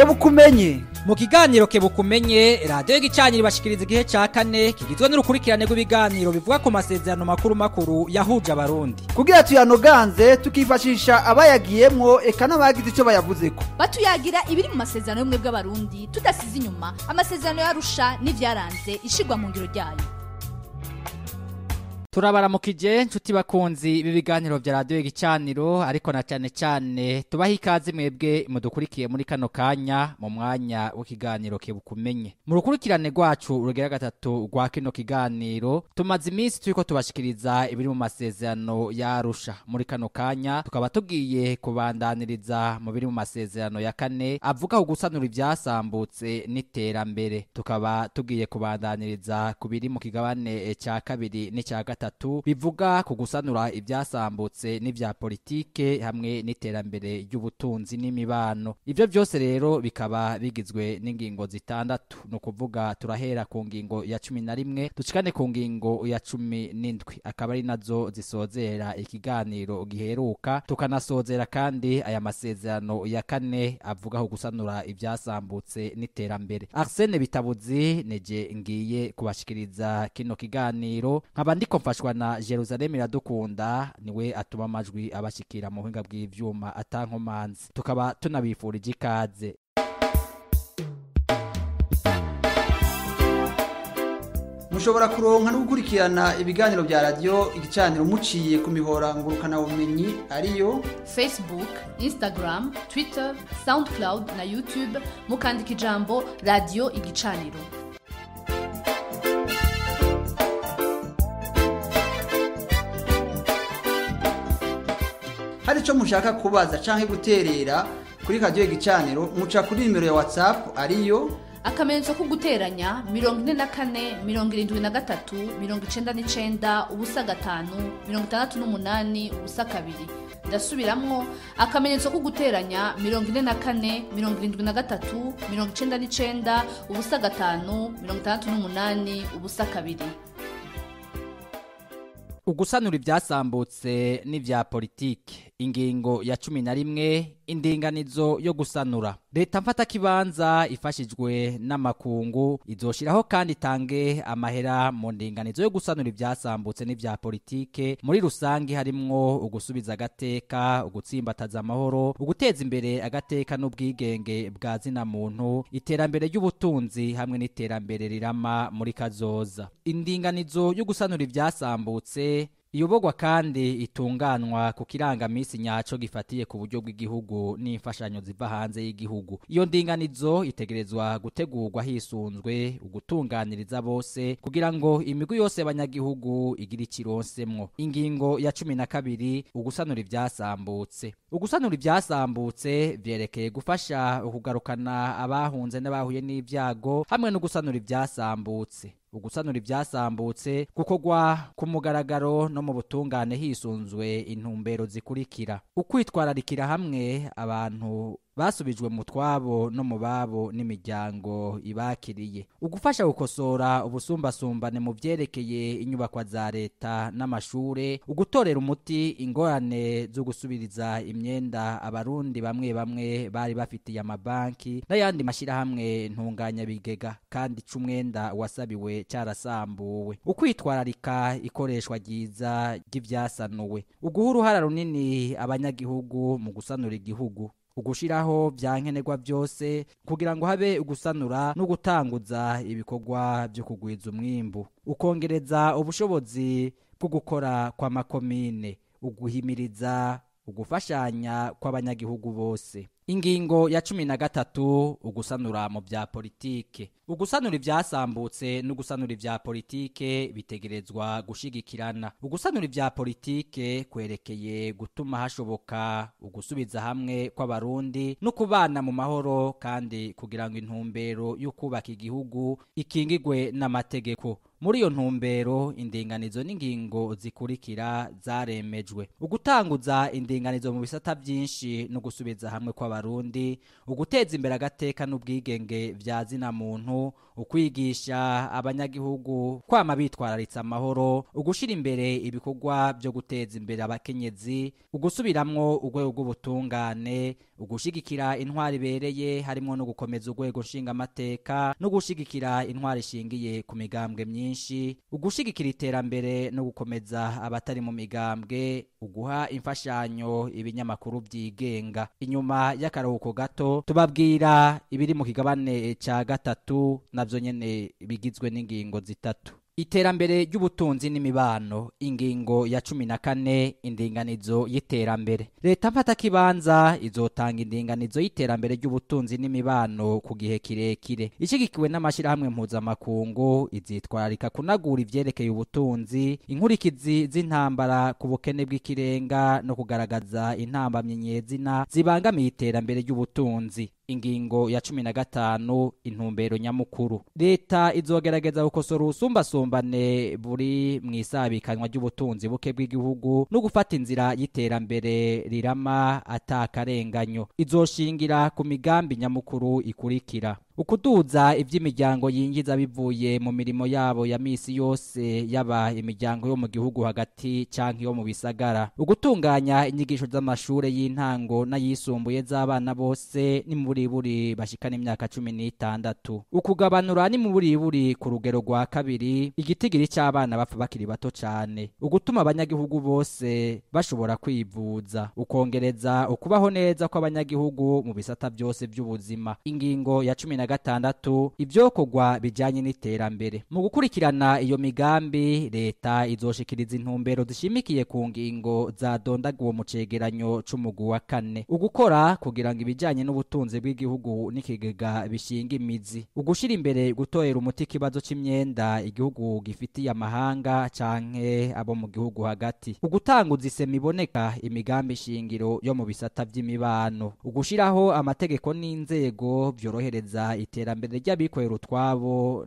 kebuka umenye mu kiganiro kebukumenye radiyo y'igicaniro ibashikiriza igihe cya kane kigizwe n'urukurikirane rw'ibiganiro bivuga ku masezerano makuru makuru yahuje abarundi. Kugira tuyanoganze tukifashisha abayagiyemwo eka n'abagize icyo bayavuzeko. Batuyagira ibiri mu masezerano y'ubumwe bw'abarundi tudasize inyuma. Amasezerano yarusha n'ivyaranze ishigwa mu ngiro ryayo. Turabaramukije nshuti bakunzi ibi biganiro bya radiyo y'igicaniro ariko na cyane cyane tubaha ikaze mwebwe mudukurikiye muri kano kanya mu mwanya w'ikiganiro kebukumenye mu rukurikirane rwacu rugera gatatu rwa kino kiganiro tumaze iminsi turiko tubashikiriza ibiri mu masezerano yarusha muri kano kanya tukaba tugiye kubandaniriza mu biri mu masezerano ya kane avuga ku gusanura ibyasambutse n'iterambere. Tukaba tugiye kubandaniriza ku biri mu kigabane cya kabiri n'icya gatatu gatatu bivuga ku gusanura ibyasambutse n'ibya politike hamwe n'iterambere ry'ubutunzi n'imibano. Ibyo byose rero bikaba bigizwe n'ingingo zitandatu. Ni ukuvuga turahera ku ngingo ya cumi na rimwe ducikane ku ngingo ya cumi n'indwi. Akaba ari na zo zisozera ikiganiro giheruka. Tukanasozera kandi aya masezerano ya kane avuga ku gusanura ibyasambutse n'iterambere. Arsene bitabuzi neje ngiye kubashikiriza kino kiganiro. Nkaba ndiko mfashwa na Jerusalem iradukunda ni we atuma amajwi abashikira mu buhinga bw'ivyuma atankomanzi. Tukaba tunabifurije ikaze. Mushobora kuronka no gukurikirana ibiganiro bya radiyo igicaniro muciye ku mihora ngurukanabumenyi ariyo facebook instagram twitter soundcloud na youtube mukandika ijambo radiyo igicaniro. Icyo mushaka kubaza cyangwa guterera kuri radiyo igicaniro muca kuri nimero ya watsapu ariyo akamenyetso ko guteranya mirongo ine na kane mirongo irindwi na gatatu mirongo icenda n'icenda ubusa gatanu mirongo itandatu n'umunani ubusa kabiri. Ndasubiramwo akamenyetso ko guteranya mirongo ine na kane mirongo irindwi na gatatu mirongo icenda n'icenda ubusa gatanu mirongo itandatu n'umunani ubusa kabiri. Ugusanura ibyasambutse n'ibya politike. Ingingo ya cumi na rimwe indinganizo yo gusanura. Leta mfata kibanza ifashijwe n'amakungu. Izoshiraho kandi itange amahera mu ndinganizo yo gusanura ibyasambutse n'ibya politike. Muri rusange harimwo ugusubiza agateka ugutsimbataza amahoro uguteza imbere agateka n'ubwigenge bwa zina muntu. Iterambere ry'ubutunzi hamwe n'iterambere rirama muri kazoza. Indinganizo yo gusanura ibyasambutse iyobogwa kandi itunganwa ku kirangamisi nyaco gifatiye ku buryo bw'igihugu n'imfashanyo ziva hanze y'igihugu. Iyo ndinganizo itegerezwa gutegurwa hisunzwe ugutunganiriza bose kugira ngo imigwi yose y'abanyagihugu igire ikironsemwo. Ingingo ya cumi na kabiri ugusanura ivyasambutse. Ugusanura ivyasambutse vyerekeye gufasha ukugarukana abahunze n'abahuye n'ivyago hamwe no gusanura ivyasambutse. Ugusanura ibyasambutse gukorwa ku mugaragaro no mu butungane hisunzwe intumbero zikurikira. Ukwitwararikira hamwe abantu basubijwe mu twabo no mu babo n'imiryango ibakiriye. Ugufasha gukosora ubusumbasumbane mu byerekeye inyubakwa za leta n'amashure ugutorera umuti ingorane zo gusubiriza imyenda abarundi bamwe bamwe bari bafitiye amabanki n'ayandi mashyirahamwe ntunganyabigega. Kandi c'umwenda wasabiwe cyarasambuwe. Ukwitwararika ikoreshwa ryiza ry'ivyasanuwe uguha uruhara runini abanyagihugu mu gusanura igihugu. Ugushiraho byankenerwa byose kugira ngo habe ugusanura no gutanguza ibikorwa byo kugwiza umwimbu. Ukongereza ubushobozi bwo gukora kwa makomine uguhimiriza ugufashanya kw'abanyagihugu bose. Ingingo ya cumi na gatatu ugusanura mu bya politike. Ugusanura ibyasambutse n'ugusanura ibya politike bitegerezwa gushigikirana. Ugusanura ibya politike kwerekeye gutuma hashoboka ugusubiza hamwe kw'abarundi no kubana mu mahoro kandi kugira ngo intumbero yo kubaka igihugu ikingigwe n'amategeko. Muri iyo ntumbero indinganizo n'ingingo zikurikira zaremejwe. Ugutanguza indinganizo mu bisata byinshi no gusubiza hamwe kw'abarundi bw'abarundi uguteza imbere agateka n'ubwigenge vya zina muntu ukwigisha abanyagihugu kwama bitwararitse amahoro ugushira imbere ibikorwa byo guteza imbere abakenyezi ugusubiramwo urwego rw'ubutungane ugushigikira intwari ibereye harimwo no gukomeza urwego nshingamateka no gushigikira intwari ishingiye ku migambwe myinshi ugushigikira iterambere no gukomeza abatari mu migambwe uguha imfashanyo ibinyamakuru byigenga. Inyuma y'akaruhuko gato tubabwira ibiri mu kigabane ca gatatu navyo nyene bigizwe n'ingingo zitatu. Iterambere ry'ubutunzi n'imibano. Ingingo ya cumi na kane indinganizo y'iterambere. Leta mfatakibanza izotanga indinganizo y'iterambere ry'ubutunzi n'imibano ku gihe kirekire. Ishigikiwe n'amashyirahamwe mpuzamakungu izitwararika kunagura ivyerekeye ubutunzi inkurikizi z'intambara ku bukene bw'ikirenga no kugaragaza intambamyi nyezina zibangamiye iterambere ry'ubutunzi. Ingingo ya cumi na gatanu intumbero nyamukuru. Leta izogerageza gukosora ubusumbasumbane buri mu isabikanywa ry'ubutunzi buke bw'igihugu no gufata inzira y'iterambere rirama atakarenganyo izoshingira ku migambi nyamukuru ikurikira. Ukuduza iby'imiryango yinjiza bivuye mu mirimo yabo ya misi yose yaba imiryango yo mu gihugu hagati canke yo mu bisagara. Ugutunganya inyigisho z'amashure y'intango n'ayisumbuye z'abana bose ni muri buri bashikana imyaka cumi n'itandatu. Ukugabanura ni mu buriburi ku rugero rwa kabiri igitigiri c'abana bapfa bakiri bato cane. Ugutuma abanyagihugu bose bashobora kwivuza. Ukongereza ukubaho neza kw'abanyagihugu mu bisata byose by'ubuzima ingingo ya cumi na gatandatu ivyokorwa bijanye n'iterambere. Mu gukurikirana iyo migambi leta izoshikiriza intumbero zishimikiye ku ngingo zadondaguwe mu cegeranyo c'umugwi wa kane. Ugukora kugira ngo ibijanye n'ubutunzi bw'igihugu n'ikigega bishinga imizi. Ugushira imbere gutorera umuti ikibazo c'imyenda igihugu gifitiye amahanga canke abo mu gihugu hagati. Ugutanguza isema iboneka imigambi shingiro yo mu bisata vy'imibano. Ugushiraho amategeko n'inzego vyorohereza iterambere ry'abikorera utwabo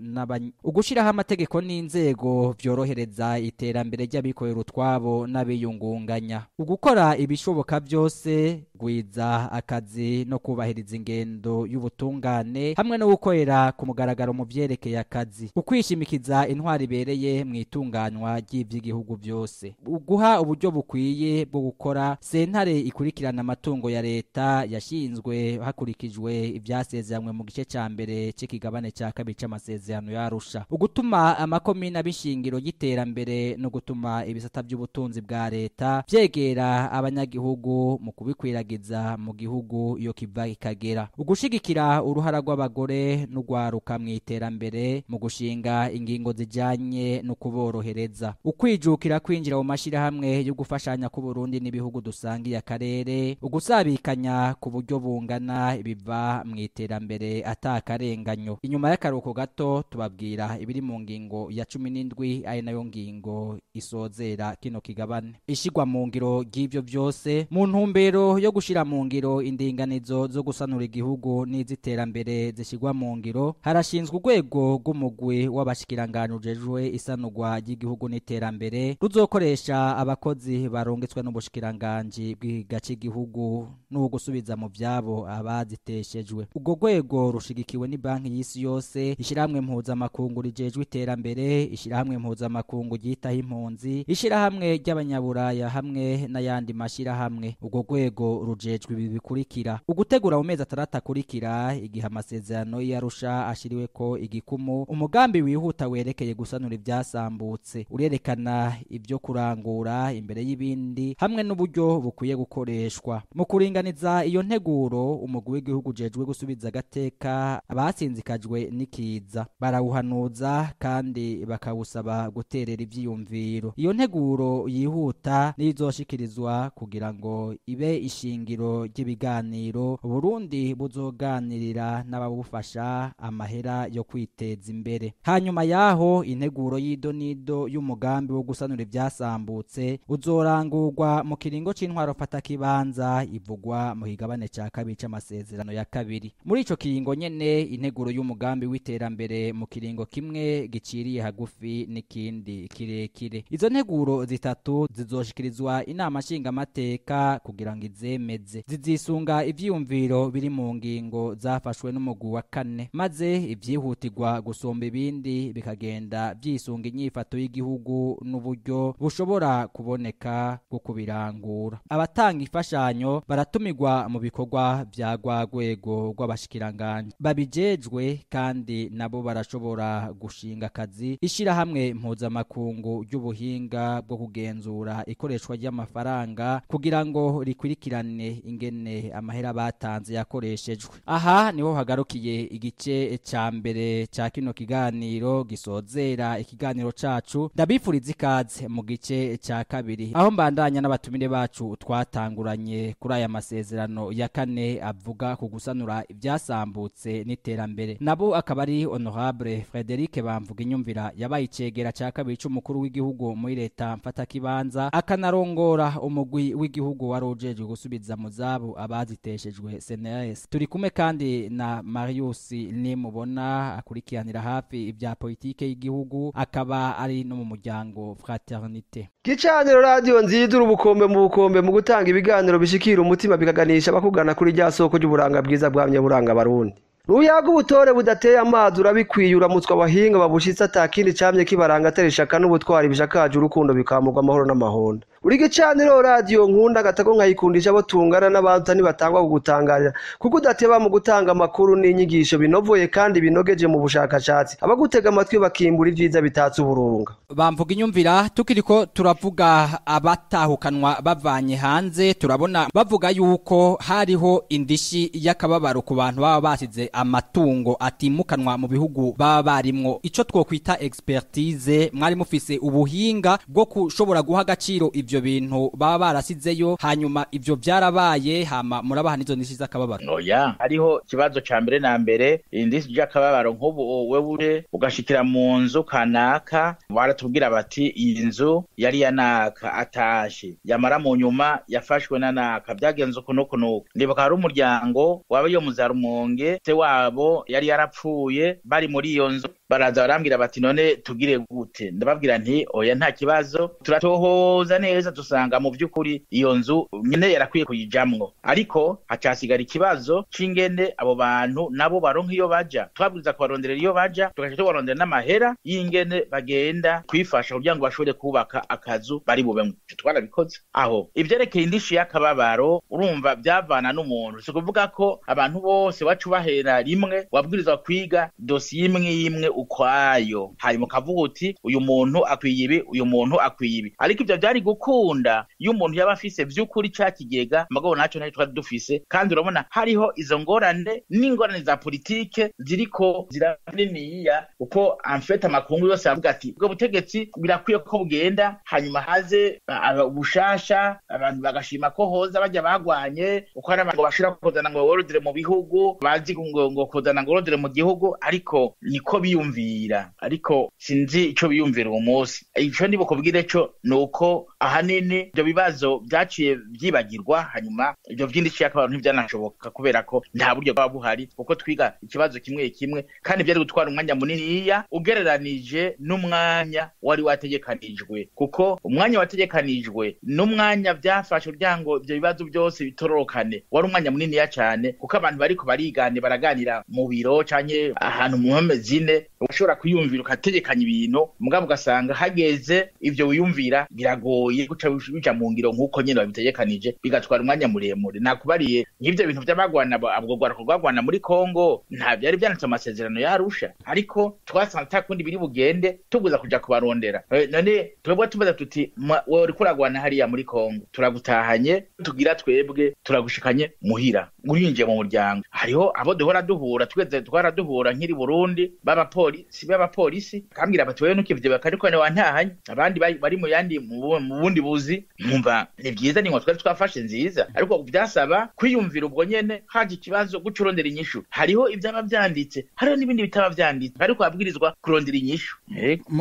ugushiraho amategeko n'inzego vyorohereza iterambere ry'abikorera utwabo n'abiyungunganya. Ugukora ibishoboka byose gwiza akazi no kubahiriza ingendo y'ubutungane hamwe no gukorera ku mugaragaro mu vyerekeye akazi. Ukwishimikiza intwari ibereye mu itunganywa ry'ivy'igihugu byose uguha uburyo bukwiye bwo gukora sentare ikurikirana amatungo ya leta yashinzwe hakurikijwe ivyasezeranywe mu gice ca mbere c'ikigabane ca kabiri c'amasezerano yarusha ugutuma amakomine abishingiro y'iterambere no gutuma ibisata by'ubutunzi bwa leta vyegera abanyagihugu mu kubikwiragiza mu gihugu iyo kiva ikagera ugushigikira uruhara rw'abagore n'ugwaruka mu iterambere mu gushinga ingingo zijanye no kuborohereza. Ukwijukira kwinjira mu mashirahamwe yo gufashanya ku Burundi n'ibihugu dusangiye akarere ugusabikanya ku buryo bungana ibiva mu iterambere atakarenganyo inyuma y'akaruhuko gato tubabwira ibiri mu ngingo ya cumi n'indwi ari na yo ngingo isozera kino kigabane. Ishigwa mu ngiro ry'ivyo byose mu ntumbero yo gushira mu ngiro indinganizo zo gusanura igihugu n'iziterambere zishigwa mu ngiro harashinzwe urwego rw'umugwi w'abashikiranganje ujejwe isanurwa ry'igihugu n'iterambere ruzokoresha abakozi barongetswe n'ubushikiranganje bw'igiga cy'igihugu n'uwo gusubiza mu vyabo abaziteshejwe. Ubwo rwego rushigikiwe ni banki y'isi yose ishirahamwe mpuzamakungu rijejwe iterambere ishirahamwe mpuzamakungu ryitaho impunzi ishirahamwe ry'abanyaburaya hamwe n'ayandi mashirahamwe ubwo rwego rujejwe ibi bikurikira. Ugutegura mu mezi atandatu akurikira igihe amasezerano y'arusha ashiriwe ko igikumu umugambi wihuta werekeye gusanura ivyasambutse. Urerekana ibyo kurangura imbere y'ibindi hamwe n'uburyo bukwiye gukoreshwa. Mu kuringaniza iyo nteguro umugwi w'igihugu ujejwe gusubiza agateka abasinzikajwe n'ikiza. Barawuhanuza kandi bakawusaba guterera ivyiyumviro. Iyo nteguro yihuta nizoshikirizwa kugira ngo ibe ishingiro ry'ibiganiro Burundi buzoganirira n'ababufasha amahera yo kwiteza imbere. Hanyuma yaho integuro y'idonido y'umugambi wo gusanura ivyasambutse uzorangurwa mu kiringo c'intwaro fata kibanza ivugwa mu kigabane ca kabiri c'amasezerano ya kabiri. Muri ico kiringo nyene integuro y'umugambi w'iterambere mu kiringo kimwe giciriye hagufi n'ikindi kirekire. Izo nteguro zitatu zizoshikirizwa inama nshingamateka kugira ngo izemere bavyemeze zizisunga ivyiyumviro biri mu ngingo zafashwe n'umugwi wa kane. Maze ivyihutirwa gusumba ibindi bikagenda vyisunga inyifato y'igihugu n'uburyo bushobora kuboneka bwo kubirangura. Abatanga imfashanyo baratumirwa mu bikorwa vya rwego rw'abashikiranganje babijejwe kandi nabo barashobora gushinga akazi ishirahamwe mpuzamakungu ry'ubuhinga bwo kugenzura ikoreshwa ry'amafaranga kugira ngo rikurikirane ingene amahera batanze yakoreshejwe. Aha ni ho hagarukiye igice ca mbere ca kino kiganiro gisozera ikiganiro cacu. Ndabifuriza ikaze mu gice ca kabiri. Aho mbandanya n'abatumire bacu twatanguranye kuri aya masezerano ya kane avuga ku gusanura ivyasambutse n'iterambere. Nabo akaba ari honorable Frederic Bamvuga inyumvira yabaye icegera ca kabiri c'umukuru w'igihugu muri leta mfata kibanza akanarongora umugwi w'igihugu wari ujejwe gusubiza mu zabo abaziteshejwe CNRS turi kumwe kandi na Marius nimubona akurikiranira hafi ibya politike y'igihugu akaba ari no mu muryango Fraternité gicaniro radiyo nziza ubukombe mu bukombe mu gutanga ibiganiro bishikira umutima bikaganisha abakugana kuri rya soko ry'uburanga bwiza bwa nyaburanga barundi Nuyaga ubutore budateye amazi urabikwiye uramutswa abahinga babushitse atakindi camye kibaranga atari ishaka n'ubutwari bishakaje urukundo bikamurwa amahoro n'amahonda uri gicaniro radiyo nkunda agatago nkayikundisha abo tungana n'abantu batangwa kugutangarira. Kuko udateba mu gutanga amakuru n'inyigisho binovoye kandi binogeje mu bushakashatsi. Abagutega amatwi bakimbura ibyiza bitatse uburunga. Bamvuga inyumvira tukiriko turavuga abatahukanwa bavanye hanze turabona bavuga yuko hariho indishi y'akababaro ku bantu baba basize amatungo atimukanwa mu bihugu baba barimwo. Ico twokwita expertise mwari mufise ubuhinga bwo kushobora guha agaciro ivyo bintu baba barasizeyo hanyuma ivyo vyarabaye hama murabaha nizo ndishi z'akababaro. Oya. Hariho ikibazo ca mbere na mbere indisi ry'akababaro nk'ubu wewe ugashikira mu nzu kanaka baratubwira bati iyi nzu yari yanaka atashe. Yamara mu nyuma yafashwe na naka byagenze uku nuku nuku ndibuka hari umuryango waba yo muzarumonge se wabo yari yarapfuye bari muri iyo nzu. Baraza barambwira bati none tugire gute? Ndababwira nti oya nta kibazo. Turatohoza neza dusanga mu by'ukuri iyo nzu nyine yarakwiye kuyijamwo. Ariko hacasigara ikibazo c'ingene abo bantu nabo baronka iyo baja. Twabwiriza kubarondera iyo baja tugaca tubarondera n'amahera y'ingene bagenda kwifasha kugira ngo bashobore kubaka akazu bari bubemwo. Twarabikoze. Aho ivyerekeye indishi y'akababaro urumva byavana n'umuntu. Si ukuvuga ko abantu bose wacu bahera rimwe wabwirizwa kwiga dosiye imwe imwe ukwayo. Hanyuma ukavuga uti uyu muntu akwiye ibi uyu muntu akwiye ibi. Ariko ivyo vyari gukunda. Iyo umuntu yaba afise vy'ukuri ca kigega amagabo naco ntari twari dufise kandi urabona hariho izo ngorane n'ingorane za politike ziriko ziraniniya uko amfete amakungu yose aravuga ati ubwo butegetsi birakwiye ko bugenda hanyuma haze ubushasha abantu bagashima ko hoza bajya bagwanye uko hari abantu bashira kuzana ngo worodere mu bihugu bazi ngo kuzana ngo worodere mu gihugu. Ariko niko biyumvira ariko sinzi ico biyumvira uwo munsi. Ico ndi bukubwire co ni uko ahanini ivyo bibazo vyaciye vyibagirwa hanyuma ivyo vy'indishyi y'akabaro ntivyanashoboka kubera ko nta buryo bwaba buhari kuko twiga ikibazo kimwe kimwe kandi vyari gutwara umwanya muniniya ugereranije n'umwanya wari wategekanijwe. Kuko umwanya wategekanijwe n'umwanya vyafashe kugira ngo ivyo bibazo byose bitororokane. Wari umwanya muniniya cane kuko abantu bariko barigane baraganira mu biro canke ahantu mu mpome zine ushobora kwiyumvira ukategekanya ibintu mugabo ugasanga hageze ivyo wiyumvira biragoye guca bija mu ngiro nk'uko nyene babitegekanije bigatwara umwanya muremure. Nakubariye nk'ivyo bintu vy'abagwana abwo rwanda rwagwana muri kongo nta vyari vyanditse amasezerano yarusha ariko twasanze ata kundi biri bugende tubuza kuja kubarondera. None twebwe tubaza tuti uriko uragwana hariya muri kongo? Turagutahanye tugira twebwe turagushikanye muhira urinjiye mu muryango. Hariho abo duhora duhura twese twara duhura nkiri burundi b'abapolisi b'abapolisi kambwira bati wewe nukivye bakariko ne wantahanye? Abandi bari mu yandi mu bundi buzi nkumva ni vyiza ni twari twafashe nziza. Ariko vyasaba kwiyumvira ubwo nyene haje ikibazo gucurondera inyishu. Hariho ivyaba vyanditse hariho n'ibindi bitaba vyanditse. Ariko babwirizwa kurondera inyishu.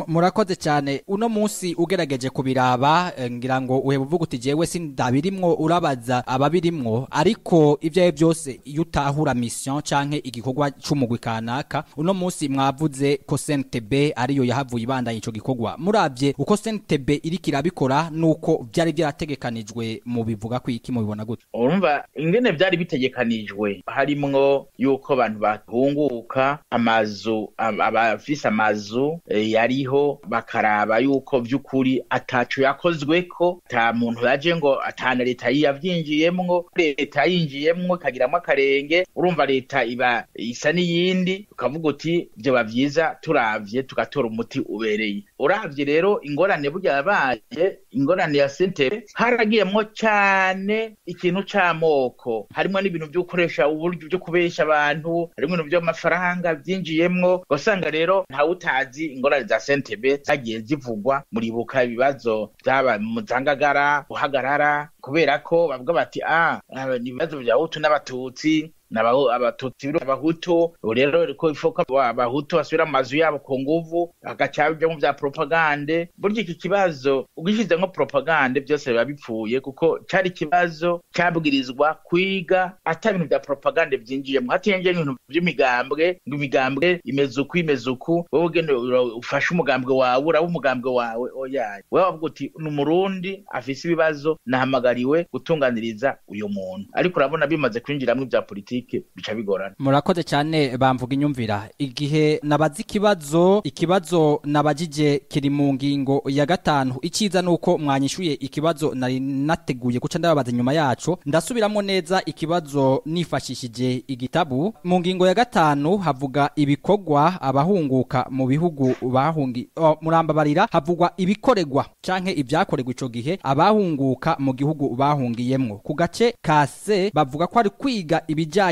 Murakoze cyane. Uno munsi ugerageje kubiraba ngira ngo uheba uvuga uti jewe sindabirimwo urabaza ababirimwo ariko ivyo byose iyo utahura mission canke igikorwa c'umugwi kanaka uno munsi mwavuze yavuze ko CNTB ariyo yahavuye ibandanya ico gikorwa. Muravye uko CNTB iriko irabikora nuko vyari byarategekanijwe mu bivuga ko iki mubibona gute urumva ingene vyari bitegekanijwe harimwo yuko abantu bahunguka amazu ab- abafise amazu eh, yariho bakaraba yuko vy'ukuri ataco yakozweko. Ata muntu yaje ngo atana leta yavyinjiyemwo leta yinjiyemwo ikagiramwo akarenge. Urumva leta iba isa n'iyindi ukavuga uti vyoba vyiza turavye tugatora umuti ubereye. Uravye rero ingorane burya yabaye ingorane ya sentebe haragiyemwo cane ikintu c'amoko. Harimwo n'ibintu vyo gukoresha uburyo vyo kubesha abantu harimwo ibintu vy'amafaranga vyinjiyemwo. Ugasanga rero ntawe utazi ingorane za sentebe zagiye zivugwa muribuka ibibazo vyaba mu zangagara guhagarara kubera ko bavuga bati ah ibibazo vya hutu n'abatutsi. Abatutsi abahutu ubu rero ko ifoka abahutu basubira mu mazu yabo ku nguvu hagaca bijamwo vya propagande. Burya iki kibazo ugishize nko propagande byose biba bipfuye kuko cari ikibazo cabwirizwa kwiga ata bintu vya propagande vyinjiyemwo hatinjiye ibintu vy'imigambwe ngo imigambwe imeze uku imeze uku wowe ugende ura- ufashe umugambwe wawe uraba umugambwe wawe oyaye wewe wavuga uti ni umurundi afise ibibazo nahamagariwe gutunganiriza uyu muntu. Ariko urabona bimaze kwinjiramwo ivya politike bica bigorana. Murakoze cyane bamvuga inyumvira. Igihe nabazi ikibazo ikibazo nabajije kiri mu ngingo ya gatanu. Icyiza ni uko mwanyishuye ikibazo nari nateguye guca ndababaza nyuma yacu. Ndasubiramo neza ikibazo nifashishije igitabu. Mu ngingo ya gatanu havuga ibikorwa abahunguka mu bihugu bahungi oh, murambabarira havugwa ibikorerwa canke ibyakorerwa ico gihe abahunguka mu gihugu bahungiyemwo. Ku gace ka C bavuga ko ari kwiga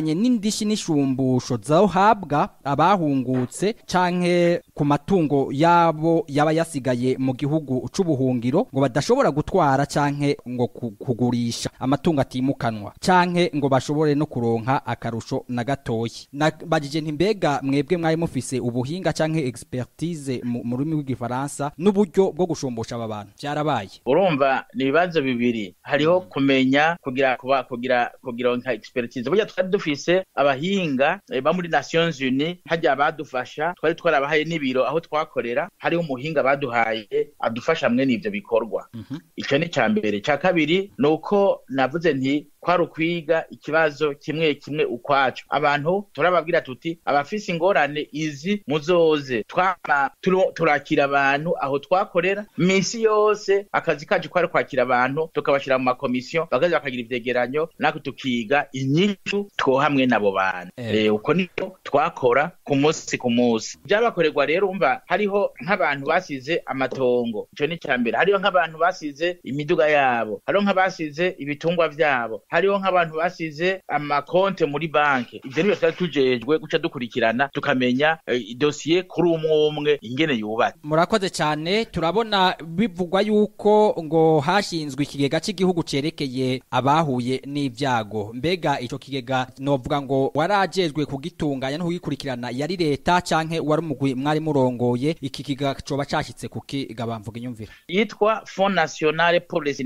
ibijanye n'indishi n'ishumbusho zohabwa abahungutse canke ku matungo yabo yaba yasigaye mu gihugu c'ubuhungiro ngo badashobora gutwara canke ngo ku- kugurisha amatungo atimukanwa canke ngo bashobore no kuronka akarusho na gatoyi. Nabajije nti mbega mwebwe mwari mufise ubuhinga canke expertise mu rurimi rw'igifaransa n'uburyo bwo gushumbusha aba bantu? Vyarabaye. Urumva ni ibibazo bibiri. Hariho kumenya kugira kuba kugira kugira nka expertise. Burya twari dufise abahinga eh, ba muri Nations Unies hajya abadufasha twari twarabahaye n'ibiro aho twakorera hariho umuhinga baduhaye adufasha mwe n'ivyo bikorwa. Ico ni ca mbere. Ca kabiri ni uko navuze nti kwari ukwiga ikibazo kimwe kimwe ukwaco. Abantu turababwira tuti abafise ingorane izi muzoze twama turakira abantu aho twakorera misi yose akazi kacu kwari kwakira abantu tukabashira mu makomisiyo bakaza bakagira ivyegeranyo natwe tukiga inyishu twohamwe n'abo bantu. Eh. Eh, uko niko twakora ku munsi ku munsi. Vyabakorerwa rero umva hariho nk'abantu basize amatongo. Ico ni ca mbere. Hariho nk'abantu basize imiduga yabo. Hariho nk'abasize ibitungwa vyabo. Hariho nk'abantu basize amakonte muri banki. Ivyo nivyo twari tujejwe guca dukurikirana tukamenya eh, idosiye kuri umwe umwe ingene yubatse. Murakoze cyane turabona bivugwa yuko ngo hashinzwe ikigega cy'igihugu cerekeye abahuye n'ibyago mbega ico kigega novuga ngo warajejwe kugitunganya no kugikurikirana yari leta canke wari umugwi mwari murongoye iki kigega coba cashitse kuki gabamvuga inyumvira? Yitwa fond national pour les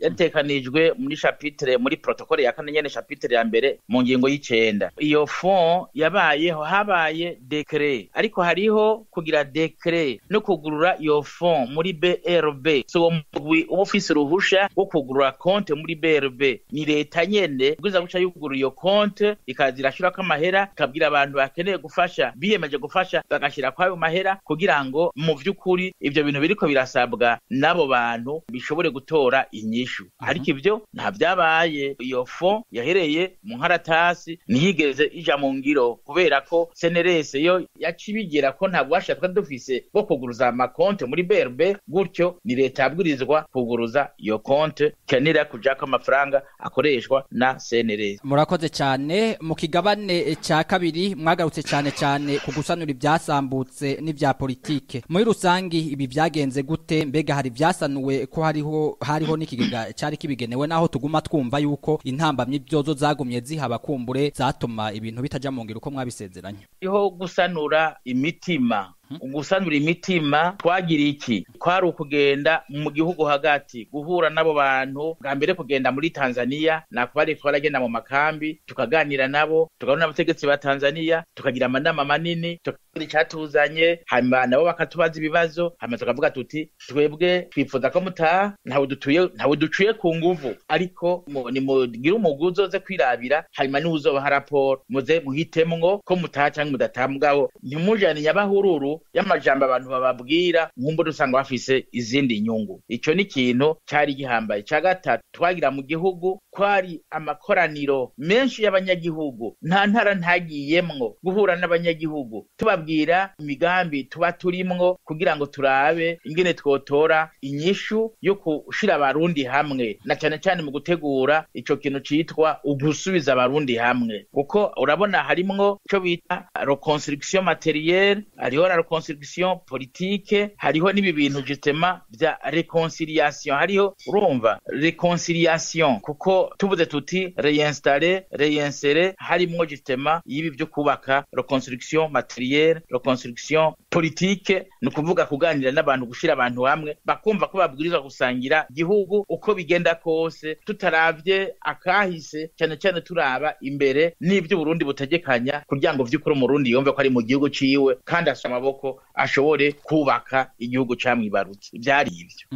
yatekanijwe muri chapitre muri protocole ya kane nyene chapitre ya mbere mu ngingo y'icenda. Iyo fond yabayeho habaye dekre ariko hariho kugira dekre no kugurura iyo fond muri brb so uwo mugwi uba ufise uruhusha rwo kugurura konte muri brb ni leta nyene bwiza guca yugurura iyo konte ikaza irashirako amahera ikabwira abantu bakeneye gufasha biyemeje gufasha bagashira kwayo mahera kugira ngo mu vy'ukuri ivyo bintu biriko birasabwa n'abo bantu bishobore gutora inyishu. Ariko ivyo nta vyabaye. Iyo fo yahereye mu nkaratasi ntiyigeze ija mu ngiro kubera ko CNRS yo yacibigera ko nta bubasha twari dufise bwo kuguruza amakonte muri BRB gutyo ni leta yabwirizwa kuguruza iyo konte kenera kujako amafaranga akoreshwa na CNRS murakoze cyane mu kigabane cya kabiri mwagarutse cyane cyane ku gusanura ibyasambutse n'ibya politike. Muri rusangi ibi byagenze gute? Mbega hari byasanuwe ko hariho hariho n'ikigega cyari kibigenewe naho tuguma twumva yuko intambamyi byozo zagumye zihaba kumbure zatuma ibintu bitaja mu ngiro uko mwabisezeranye. Iho gusanura imitima gusanura imitima twagira iki? Kwari ukugenda mu gihugu hagati guhura n'abo bantu bwa mbere kugenda muri tanzania nakubari twaragenda mu makambi tukaganira nabo tukabona n'abategetsi ba tanzania tukagira amanama manini tukagira icyatuzanye hanyuma nabo bakatubaza ibibazo hanyuma tukavuga tuti twebwe twifuza ko mutaha ntawe dutuye ntawe ducuye ku nguvu. Ariko mu- nimugire umugwi uzoze kwirabira hanyuma ni we uzobaha raporo. Muze muhitemwo ko mutaha cyangwa mudataha mugabo ntimujane nyabahururu y'amajambo abantu bababwira nkumbura usanga bafise izindi nyungu. Ico ni ikintu cari gihambaye. Ca gatatu twagira mu gihugu kwari amakoraniro menshi y'abanyagihugu. Nta ntara ntagiyemwo guhura n'abanyagihugu. Tubabwira imigambi tuba turimwo kugira ngo turabe ingene twotora inyishu yo gushira abarundi hamwe na cane cane mu gutegura ico kintu citwa ugusubiza abarundi hamwe. Kuko urabona harimwo ico bita reconstruction materielle hariho na reconstruction politique hariho n'ibi bintu justement vya reconciliation hariho urumva reconciliation kuko tuvuze tuti reinstaller reinsere harimwo justement y'ibi vyo kubaka reconstruction materielle reconstruction politique ni ukuvuga kuganira n'abantu gushira abantu hamwe bakumva ko babwirizwa gusangira gihugu uko bigenda kose tutaravye akahise cyane cyane turaba imbere n'ivyo Burundi butegekanya kugira ngo vy'ukuri umurundi yumve ko ari mu gihugu ciwe kandi asha amaboko ashobore kubaka igihugu camwibarutse. Vyari ivyo.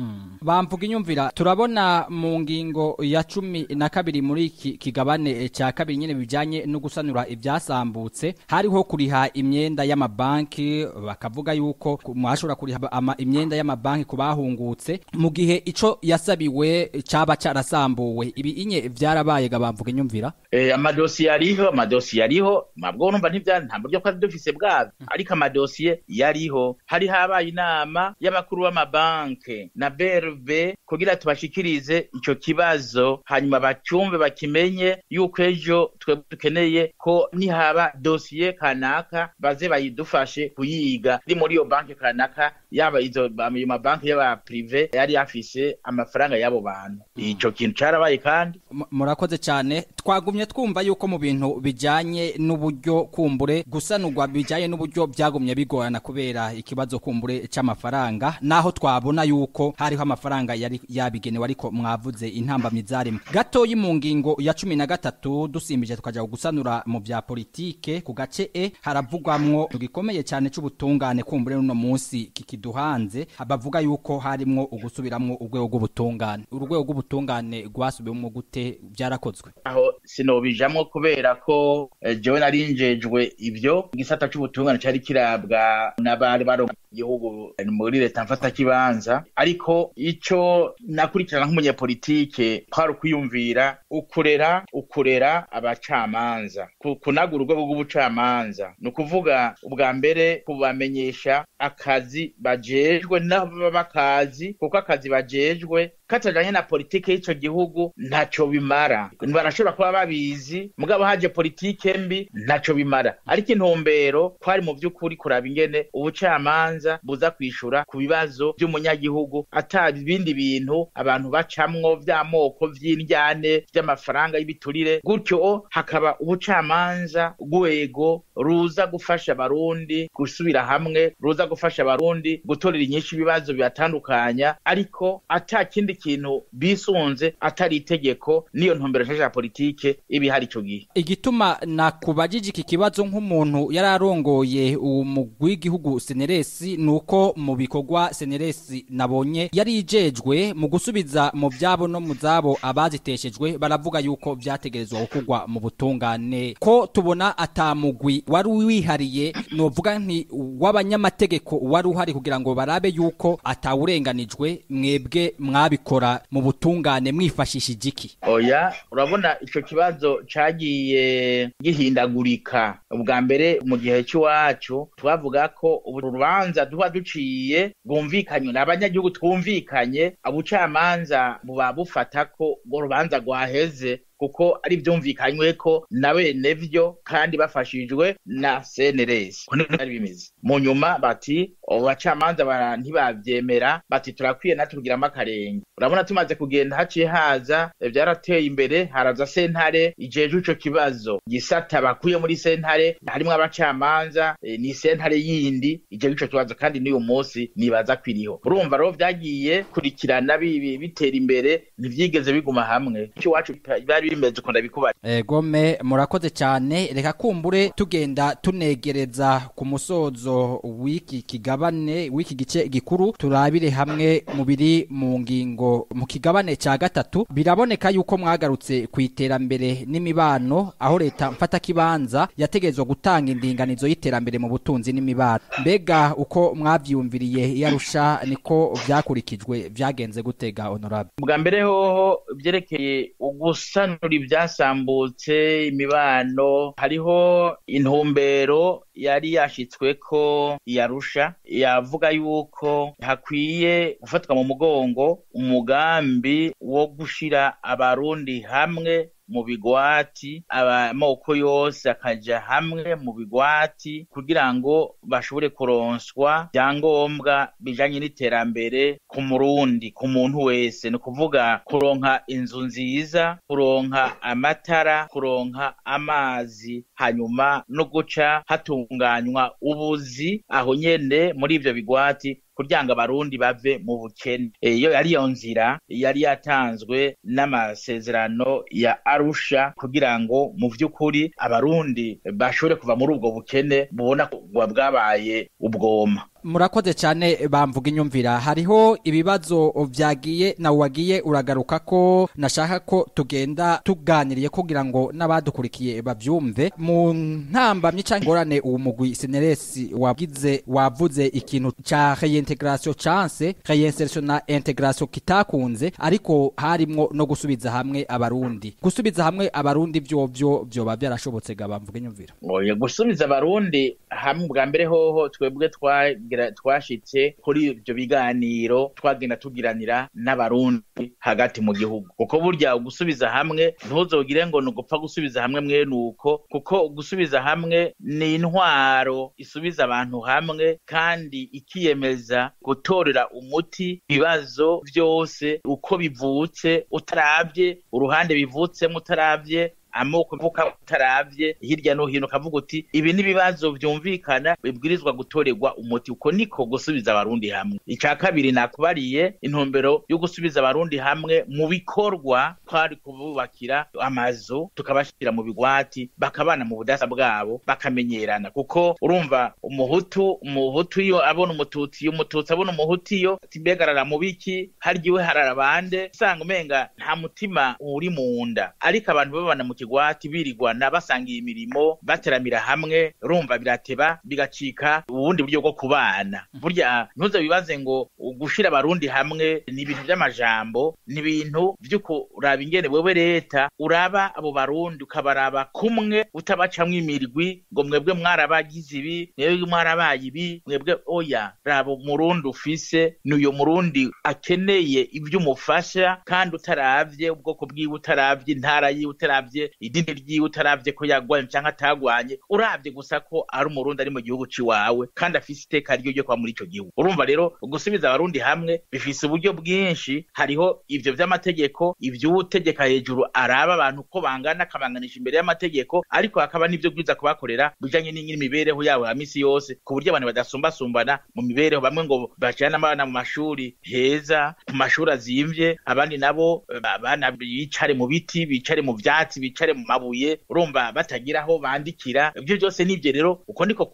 Bamvuga inyumvira turabona mu ngingo ya cumi na kabiri muri iki kigabane cya kabiri nyine bijyanye no gusanura ibyasambutse hariho kuriha imyenda y'amabanki bakavuga yuko mwashobora kuriha imyenda y'amabanki ku bahungutse mu gihe ico yasabiwe cyaba cyarasambuwe ibi inye byarabaye ga bamvuga inyumvira? Eh, amadosiye ariho amadosiye ariho mabwo urumva ntivya nta buryo twari dufise bwavyo ariko amadosiye yariho. Hari habaye inama y'abakuru b'amabanke na BRB kugira tubashikirize ico kibazo. Hanyuma bacyumve bakimenye yuko ejo twebwe dukeneye ko nihaba dosiye kanaka baze bayidufashe kuyiga. Iri muri iyo banke kanaka yaba izo ayo mabanki y'aba prive yari yafise amafaranga y'abo bantu. Ico kintu carabaye kandi murakoze cyane. Twagumye twumva yuko mu bintu bijyanye n'uburyo kumbure gusanurwa bijyanye n'uburyo byagumye bigorana kubera ikibazo kumbure cy'amafaranga naho twabona yuko hariho amafaranga yari yabigenewe ariko mwavuze intambamyi zarimo gatoyi mu ngingo ya cumi na gatatu dusimbije tukajya gusanura mu bya politike ku gace e haravugwamwo gikomeye cyane cy'ubutungane kumbure uno munsi kikiduhanze bavuga yuko harimwo ugusubiramwo urwego rw'ubutungane. Urwego rw'ubutungane rwasubiwemo gute byarakozwe aho sinobijamwo kubera ko eh, jewe narinjejwe ivyo. Igisata c'ubutungane cari kirabwa n'abari barongoye igihugu muri leta mfata kibanza. Ariko ico nakurikirana nk'umunyepolitike kwari ukwiyumvira ukurera ukurera abacamanza. Ku- kunagura urwego rw'ubucamanza ni ukuvuga ubwa mbere kubamenyesha akazi bajejwe n'ababa bakazi kuko akazi bajejwe katajanye na politike y'ico gihugu ntaco bimara. Barashobora kuba babizi mugabo haje politike mbi ntaco bimara. Ariko intumbero kwari mu vy'ukuri kuraba ingene ubucamanza buza kwishura ku bibazo vy'umunyagihugu ata ibindi bintu abantu bacamwo vy'amoko vy'indyane vy'amafaranga y'ibiturire. Gutyo hakaba ubucamanza rwego ruza gufasha abarundi gusubira hamwe ruza gufasha abarundi gutorera inyinshi ibibazo bibatandukanya ariko ata kindi kintu bisunze atari itegeko niyo ntumbero ya politike iba ihari ico gihe. Igituma nakubajije iki kibazo nk'umuntu yari arongoye umugwi w'igihugu seneresi ni uko mu bikorwa seneresi nabonye yari ijejwe mu gusubiza mu byabo no mu zabo abaziteshejwe baravuga yuko byategerezwa gukorwa mu butungane. Ko tubona atamugwi wari wihariye novuga nti w'abanyamategeko wari uhari kugira ngo barabe yuko atawurenganijwe mwebwe mwabikora mu butungane mwifashishije iki? Oya urabona ico kibazo cagiye gihindagurika. Ubwa mbere mu gihe cy'iwacu twavuga ko ubu rubanza tuba duciye bwumvikanywe n'abanyagihugu twumvikanye ubucamanza buba bufata ko urwo rubanza rwaheze. Kuko ari vyumvikanywe ko na bene kandi bafashijwe na niko byari bimeze. Mu nyuma bati abacamanza ntibavyemera. Bati turakwiye natwe tugiramo akarenge urabona tumaze kugenda haciye haza vyarateye imbere haraza sentare ijejwe ico kibazo. Gisata bakuye muri sentare harimwo abacamanza eh, ni sentare yindi ijejwe ico kibazo kandi n'uyu munsi nibaza kwiriho. Urumva rero vyagiye kurikirana bitera imbere ntivyigeze biguma hamwe. Ico iwacu byari bimeze uko ndabikubaza Egome murakoze cyane. Reka kumbure tugenda tunegereza ku musozo w'iki kigabane w'iki gice gikuru. Turabire hamwe mu biri mu ngingo mu kigabane cya gatatu. Biraboneka yuko mwagarutse ku iterambere n'imibano aho leta mfata kibanza yategerezwa gutanga indinganizo y'iterambere mu butunzi n'imibano. Mbega uko mwavyumviriye yarusha niko vyakurikijwe vyagenze gutega honorable? Bwa mbere hoho vyerekeye ugusanura ivyasambutse imibano hariho intumbero yari yashitsweko yarusha yavuga yuko hakwiye gufatwa mu mugongo umugambi wo gushira abarundi hamwe mu bigwati amoko yose akaja hamwe mu bigwati kugira ngo bashobore kuronswa vyangombwa bijanye n'iterambere ku murundi ku muntu wese. Ni ukuvuga kuronka inzu nziza kuronka amatara kuronka amazi hanyuma no guca hatunganywa ubuzi aho nyene muri ivyo bigwati kugira ngo abarundi bave mu bukene. Iyo yari yo nzira yari yatanzwe n'amasezerano ya arusha kugira ngo mu vy'ukuri abarundi bashobore kuva muri ubwo bukene bubona ko bwabaye ubwoma. Murakoze cyane bamvuga inyumvira. Hariho ibibazo vyagiye na wagiye uragaruka ko nashaka ko tugenda tuganiriye kugira ngo n'abadukurikiye bavyumve. Mu ntambamye cyangwa ingorane uwo mugwi seneresi wagize wavuze ikintu ca reintegration chance reinsertion na integration kitakunze ariko harimwo no gusubiza hamwe abarundi. Gusubiza hamwe abarundi vyovyo vyoba vyarashobotse ga bamvuga inyumvira. Oya gusubiza abarundi hamwe bwa mbere hoho twebwe twa twashitse kuri ibyo biganiro twagenda tugiranira n'abarundi hagati mu gihugu. Kuko burya gusubiza hamwe ntuzogire ngo ni ugupfa gusubiza hamwe mwene uko. Kuko gusubiza hamwe ni intwaro isubiza abantu hamwe kandi ikiyemeza gutorera umuti ibibazo byose uko bivutse utarabye uruhande bivutsemo utarabye amoko mvuka utaravye hirya no hino kavuga uti ibi ni ibibazo vyumvikana bibwirizwa gutorerwa umuti. Uko niko gusubiza abarundi hamwe. Ica kabiri nakubariye intumbero yo gusubiza abarundi hamwe mu bikorwa twari kububakira amazu tukabashira mu bigwati bakabana mu budasa bwabo bakamenyerana. Kuko urumva umuhutu umuhutu iyo abona umututsi iyo umututsi abona umuhutu iyo timbegarara mu biki? Harya iwe harara bande usanga umenga nta mutima uri mu nda. Ariko abantu babana mu kigwati birigwana basangiye imirimo bateramira hamwe urumva birateba bigacika ubundi buryo bwo kubana. Burya ntuze bibaze ngo gushira abarundi hamwe ni ibintu by'amajambo ni ibintu vyo kuraba ingene wewe leta uraba abo barundi ukabaraba kumwe utabacamwo imirwi ngo mwebwe mwarabagize ibi mwebwe mwarabaye ibi mwebwe oya raba umurundi ufise n'uyo murundi akeneye ibyo umufasha kandi utaravye ubwoko bwiwe utaravye intara yiwe utaravye idini ryiwe utaravye ko yagwanye canke atagwanye uravye gusa ko ari umurundi ari mu gihugu ciwawe kandi afise iteka ryo ryo kuba muri ico gihugu. Urumva rero gusubiza abarundi hamwe bifise uburyo bwinshi. Hariho ivyo vy'amategeko ivy'uwutegeka hejuru araba abantu ko bangana akabanganisha imbere y'amategeko ariko hakaba n'ivyo bwiza kubakorera bijanye n'imibereho yabo ya misi yose ku buryo abantu badasumbasumbana mu mibereho. Bamwe ngo bajana abana mu mashuri heza ku mashuri azimvye abandi nabo abana bicare mu biti bicare mu vyatsi bicare mu mabuye urumva batagira aho bandikira ibyo byose nivyo rero uko niko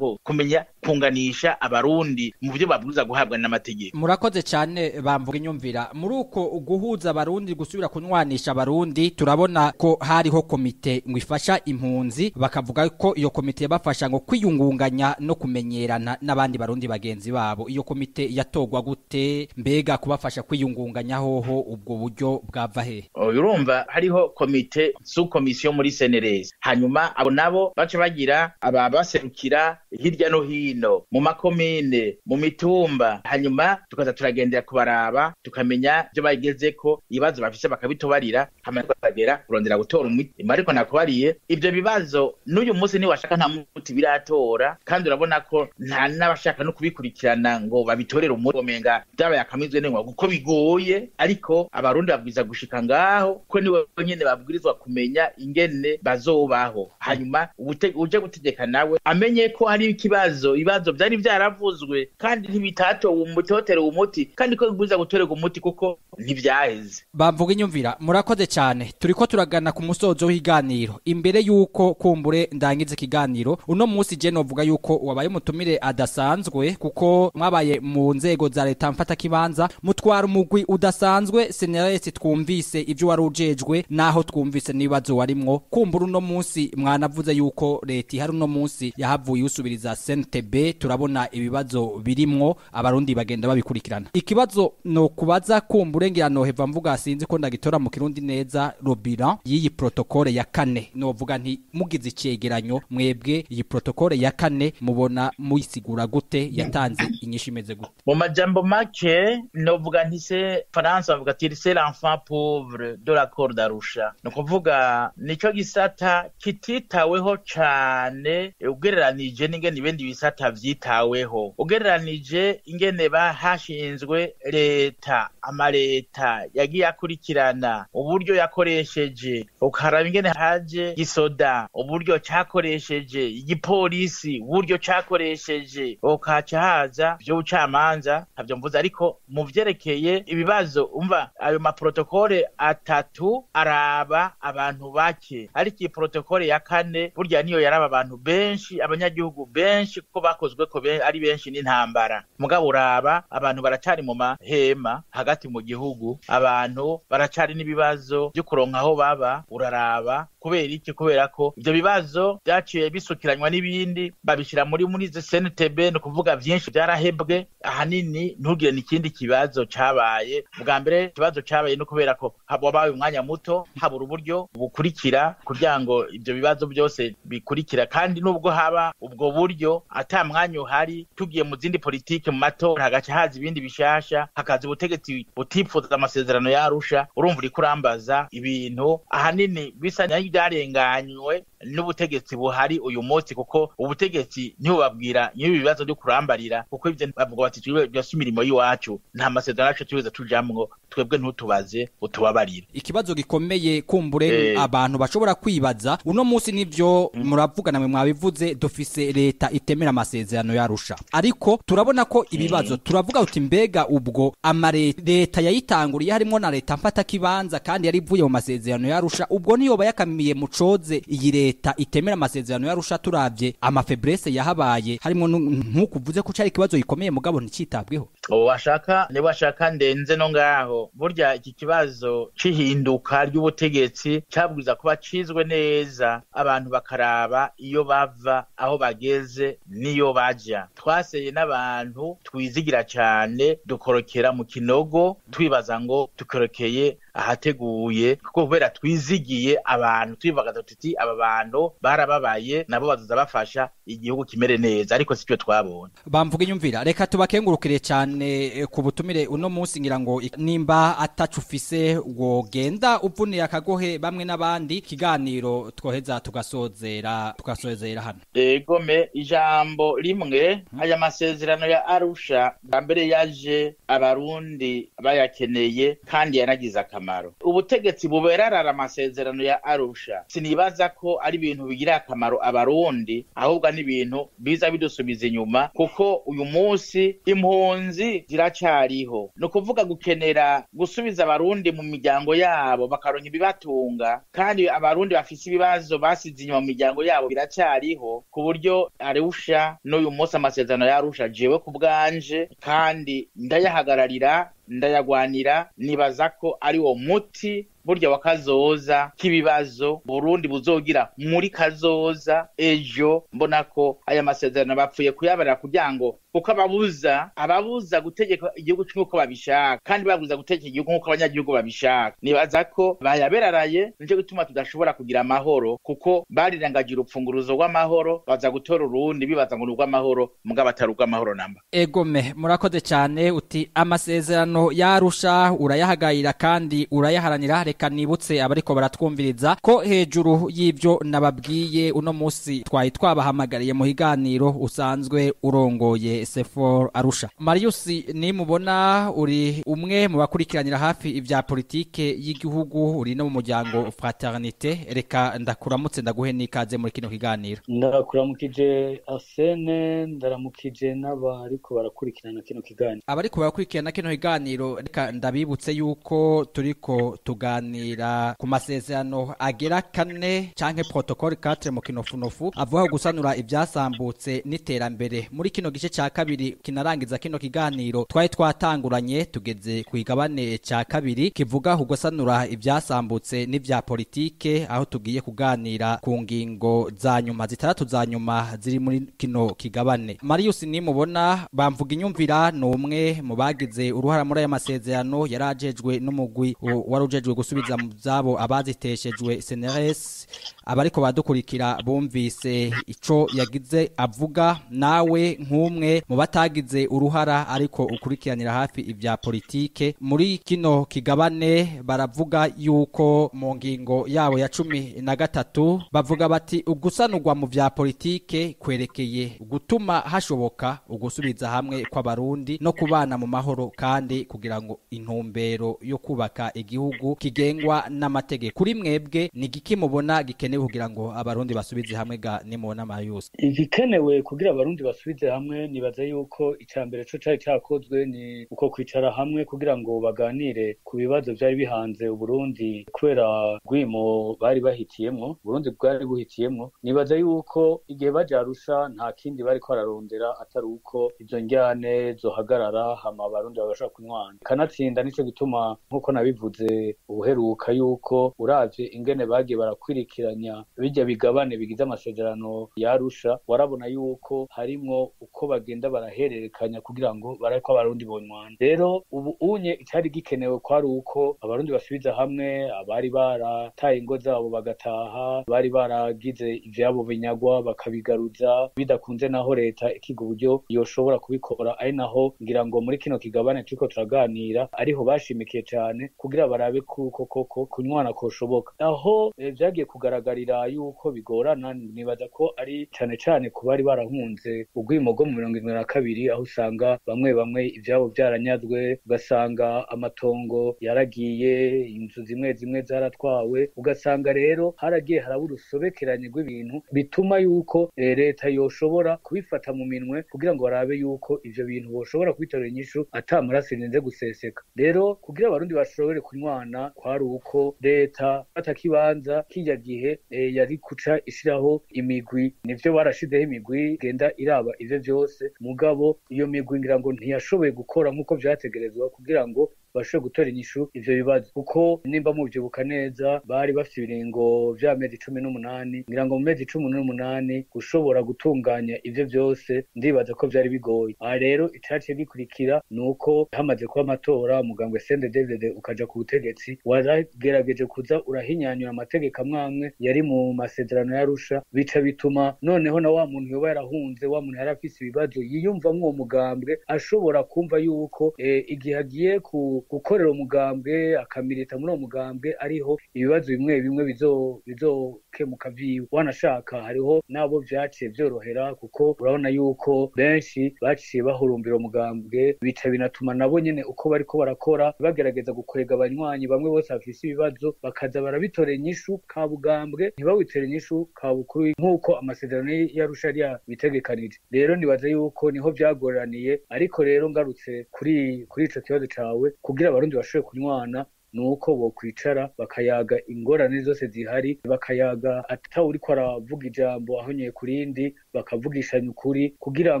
kumenya kunganisha abarundi mu byo babwiza guhabwa n'amategeko. Murakoze cyane bamvuga inyumvira. Muri uko guhuza abarundi gusubira kunywanisha abarundi turabona ko hariho komite ngo ifasha impunzi bakavuga ko iyo komite yabafasha ngo kwiyungunganya no kumenyerana n'abandi barundi bagenzi babo. Iyo komite yatogwa gute? Mbega kubafasha kwiyungunganya hoho ubwo buryo bwava he? Urumva hariho komite su komisiyo muri senerezi hanyuma abo nabo baca bagira ababaserukira hirya no hino mu makomine mu mitumba. Hanyuma tukaza turagendera kubaraba tukamenya ibyo bagezeko ibibazo bafise bakabitubarira hama tukagera kurondera gutora umuti ariko nakubariye ibyo bibazo n'uyu munsi niwashaka nta muti biratora kandi urabona ko nta n'abashaka no kubikurikirana ngo babitorere umuti womenga byabaye akamizwe n'ingwa kuko bigoye ariko abarundi babwiza gushika ngaho ko ni we nyene babwirizwa kumenya ingene bazobaho. Hanyuma uje gutegeka nawe amenye ko hari ikibazo ibibazo vyari vyaravuzwe kandi ntibitatowe umuti hoterewe umuti kandi ko bibwiza gutorerwa umuti kuko ntivyaheze bamvuga inyumvira murakoze cyane. Turiko turagana ku musozo w'ikiganiro. Imbere y'uko kumbure ndangiza ikiganiro uno munsi je novuga yuko wabaye umutumire adasanzwe kuko mwabaye mu nzego za leta mfata kibanza mutwara umugwi udasanzwe. Senaresi twumvise ibyo wari ujejwe naho twumvise n'ibibazo warimwo. Kumbura uno munsi mwanavuze yuko leta ihari uno munsi yahavuye usubiriza CNTB turabona ibibazo birimwo abarundi bagenda babikurikirana. Ikibazo no kubaza kumbure ngira noheva mvuga sinzi ko ndagitora mu kirundi neza robira y'iyi protokole ya kane. Novuga nti mugize icegeranyo mwebwe iyi protokole ya kane mubona muyisigura gute? Yatanze inyishu imeze gute? Mu majambo make novuga nti se faransa bavuga ati c'est l'enfant pauvre de l'accord d'arusha. Ni ukuvuga nico gisata kititaweho cane ugereranije n'ingene ibindi bisata vyitaweho. Ugereranije ingene bahashinzwe leta amaleta yagiye akurikirana uburyo yakoresheje. Ukaraba ingene haje gisoda uburyo cakoresheje igipolisi uburyo cakoresheje. Ukaca haza vy'ubucamanza ntavyo mvuze ariko mu vyerekeye ibibazo umva ayo maprotokole atatu araba abantu bake. Ariko iyi protokole ya kane burya niyo yaraba abantu benshi abanyagihugu benshi kuko bakozwe ko ari benshi n'intambara. Mugabo uraba abantu baracari mu mahema hagati mu gihugu. Abantu baracari n'ibibazo vyo kuronka aho baba uraraba kubera iki? Kubera ko ivyo bibazo vyaciye bisukiranywa n'ibindi babishira muri muri izi CNTB ni ukuvuga vyinshi vyarahebwe ahanini ntugire n'ikindi kibazo cabaye bwa mbere ikibazo cabaye no kubera ko wabaye umwanya muto habura uburyo bukurikira kugira ngo ivyo bibazo byose bikurikira. Kandi nubwo haba ubwo buryo ata mwanya uhari tugiye mu zindi politike mu matora hagaca haza ibindi bishasha hakaza ubutegetsi butifuza amasezerano yarusha urumva uriko urambaza ibintu. Ahanini bisa n'ivyarenganywe n'ubutegetsi buhari uyu munsi kuko ubutegetsi ntibubabwira n'ibi bibazo byo kurambarira kuko ivyo bavuga bati byose imirimo y'iwacu nta masezerano yacu tuweza tujamwo twebwe ntutubaze utubabarire. Ikibazo gikomeye kumbure Eh. abantu bashobora kwibaza uno munsi nivyo muravuga namwe mwabivuze dufise leta itemera amasezerano yarusha. Ariko turabona ko ibibazo turavuga uti mbega ubwo amare leta yayitanguriye harimo na leta mfata kibanza kandi yari ivuye mu masezerano yarusha ubwo niyoba yakamiye mucoze iyi leta itemera amasezerano yarusha turavye amafebrese yahabaye harimo ntukuvuze ko cari ikibazo gikomeye mugabo ntikitabweho. Ubu bashaka niba bashaka ndenze no ngaho. Burya iki kibazo c'ihinduka ry'ubutegetsi cabwiza kuba cizwe neza. Abantu bakaraba iyo bava aho bageze niyo baja twaseye n'abantu twizigira cane dukorokera mu kinogo twibaza ngo dukorokeye ahateguye kuko kubera twizigiye abantu twivagaza tuti aba bantu barababaye nabo bazoza bafasha igihugu kimere neza ariko sicyo twabonye. Bamvuga inyumvira. Reka tubakengurukire cyane eh, ku butumire uno munsi ngira ngo nimba atacu ufise wogenda uvuniye akagohe bamwe n'abandi ikiganiro twoheza tugasozera tugasozera hano. Egome ijambo rimwe aya masezerano ya arusha bwa mbere yaje abarundi bayakeneye kandi yanagize akamaro. Ubutegetsi buberarara amasezerano ya arusha. Sinibaza ko ari ibintu bigira akamaro abarundi ahubwo ni ibintu biza bidusubiza inyuma kuko uyu munsi impunzi ziracyariho. Ni ukuvuga gukenera gusubiza abarundi mu miryango yabo bakaronka ibibatunga kandi abarundi bafise ibibazo basize inyuma mu miryango yabo biracyariho ku buryo arusha n'uyu munsi amasezerano yarusha jewe ku bwanje kandi ndayahagararira ndayagwanira nibaza ko ari wo muti burya wa kazoza k'ibibazo burundi buzogira muri kazoza ejo mbona ko aya masezerano bapfuye kuyabarira kugira ngo kuko ababuza ababuza gutegeka igihugu nk'uko babishaka kandi babuza gutegeka igihugu nk'uko abanyagihugu babishaka. Nibaza ko bayaberaraye nico gituma tudashobora kugira amahoro kuko barirangagira urupfunguruzo rw'amahoro baza gutora urundi bibaza ngo ni urw'amahoro mugabo atari urw'amahoro namba. Egome murakoze cyane uti amasezerano yarusha urayahagayira kandi urayaharanira reka nibutse abariko baratwumviriza ko hejuru y'ibyo nababwiye uno munsi twari twabahamagariye mu higaniro usanzwe urongoye. Sefor arusha. Marius nimubona uri umwe mu bakurikiranira hafi ibya politike y'igihugu uri no mu muryango fraternite. Reka ndakuramutse ndaguhe n'ikaze muri kino kiganiro. Ndakuramukije asene ndaramukije n'abariko barakurikirana kino kiganiro. Abariko barakurikirana kino kiganiro reka ndabibutse yuko turiko tuganira ku masezerano agera kane canke protocole 4 mu kinofunofu avuga gusanura ivyasambutse n'iterambere. Muri kino gice ca kabiri kinarangiza kino kiganiro. Twari twatanguranye tugeze ku igabane ca kabiri kivuga ku gusanura ivyasambutse n'ivya politike aho tugiye kuganira ku ngingo za nyuma zitandatu za nyuma ziri muri kino kigabane. Marius nimubona bamvuga inyumvira ni umwe mu bagize uruhara muri aya masezerano yarajejwe n'umugwi wari ujejwe gusubiza mu zabo abaziteshejwe CNRS abariko badukurikira bumvise ico yagize avuga nawe nk'umwe mu batagize uruhara ariko ukurikiranira hafi ibya politike. Muri kino kigabane baravuga yuko mu ngingo yabo ya cumi na gatatu bavuga bati ugusanurwa mu vya politike kwerekeye gutuma hashoboka ugusubiza hamwe kw'abarundi no kubana mu mahoro kandi kugira ngo intumbero yo kubaka igihugu kigengwa n'amategeko. Kuri mwebwe ni igiki mubona gikenewe kugira ngo abarundi basubize hamwe ga nimubona mayusi? Igikenewe kugira abarundi basubize hamwe nibaza yuko icya mbere co cari cakozwe ni uko kwicara hamwe kugira ngo baganire ku bibazo vyari bihanze uburundi kubera rwimo bari bahitiyemwo uburundi bwari buhitiyemwo. Nibaza yuko igihe baja arusha nta kindi bariko bararondera atari uko izo njyane zohagarara hama abarundi bagashobora kunywana kanatsinda nico gituma nk'uko nabivuze ubuheruka yuko uravye ingene bagiye barakwirikiranya bijya bigabane bigize amasezerano yarusha warabona yuko harimwo uko bagenda barahererekanya kugira ngo barako abarundi bonywana rero ubu unye icari gikenewe kwari uko abarundi basubiza hamwe abari barataye ingo zabo bagataha bari baragize ivyabo binyagwa bakabigaruza bidakunze naho leta ikiga uburyo yoshobora kubikora ari naho ngira ngo muri kino kigabane turiko turaganira ariho bashimikiye cane kugira barabe kuko koko kunywana koshoboka. Aho eh, vyagiye kugaragarira yuko bigorana nibaza ko ari cane cane ku bari barahunze urwimo rwo mu mirongo irindwi na kabiri aho usanga bamwe bamwe ivyabo vyaranyazwe ugasanga amatongo yaragiye inzu zimwe zimwe zaratwawe ugasanga rero haragiye haraba urusobekeranye rw'ibintu bituma yuko eh, leta yoshobora kubifata mu minwe kugira ngo barabe yuko ivyo bintu boshobora kubitorera inyishu ata maraso irinze guseseka. Rero kugira abarundi bashobore kunywana kwari uko leta fata kibanza kirya gihe eh, yari kuca ishiraho imigwi nivyo barashizeho imigwi genda iraba ivyo vyose mugabo iyo migwi ngira ngo ntiyashoboye gukora nk'uko vyategerezwa kugira ngo bashobore gutora inyishu ivyo bibazo. Kuko nimba muvyibuka neza bari bafite ibiringo vya mezi cumi n'umunani ngira ngo mu mezi cumi n'umunani gushobora gutunganya ivyo vyose ndibaza ko vyari bigoye. Aha rero icaciye gikurikira ni uko hamaze kuba amatora umugambwe sende david ukaja ku butegetsi waragerageje kuza urahinyanyura amategeko amwe amwe yari mu masezerano yarusha bica bituma noneho na wa muntu yoba yarahunze wa muntu yari afise ibibazo yiyumvamwo uwo mugambwe ashobora kumva yuko eh, igihe agiye ku gukorera umugambwe akamirita muri uwo mugambwe ariho ibibazo bimwe bimwe bizo bizokemuka vyiwe. Wanashaka hariho n'abo vyaciye vyorohera kuko urabona yuko benshi baciye bahurumbira umugambwe bica binatuma nabo nyene uko bariko barakora bagerageza gukwega abanywanyi bamwe bose bafise ibibazo bakaza barabitorera inyishu ka bugambwe ntibawitere inyishu ka bukuru nk'uko amasezerano yarusha yari yabitegekanije rero nibaza yuko ni ho vyagoraniye ariko rero ngarutse kuri kuri ico kibazo cawe kugira abarundi bashobore kunywana ni uko bokwicara bakayaga ingorane zose zihari bakayaga ata uriko aravuga ijambo ahonyeye ku rindi bakavugishanya ukuri kugira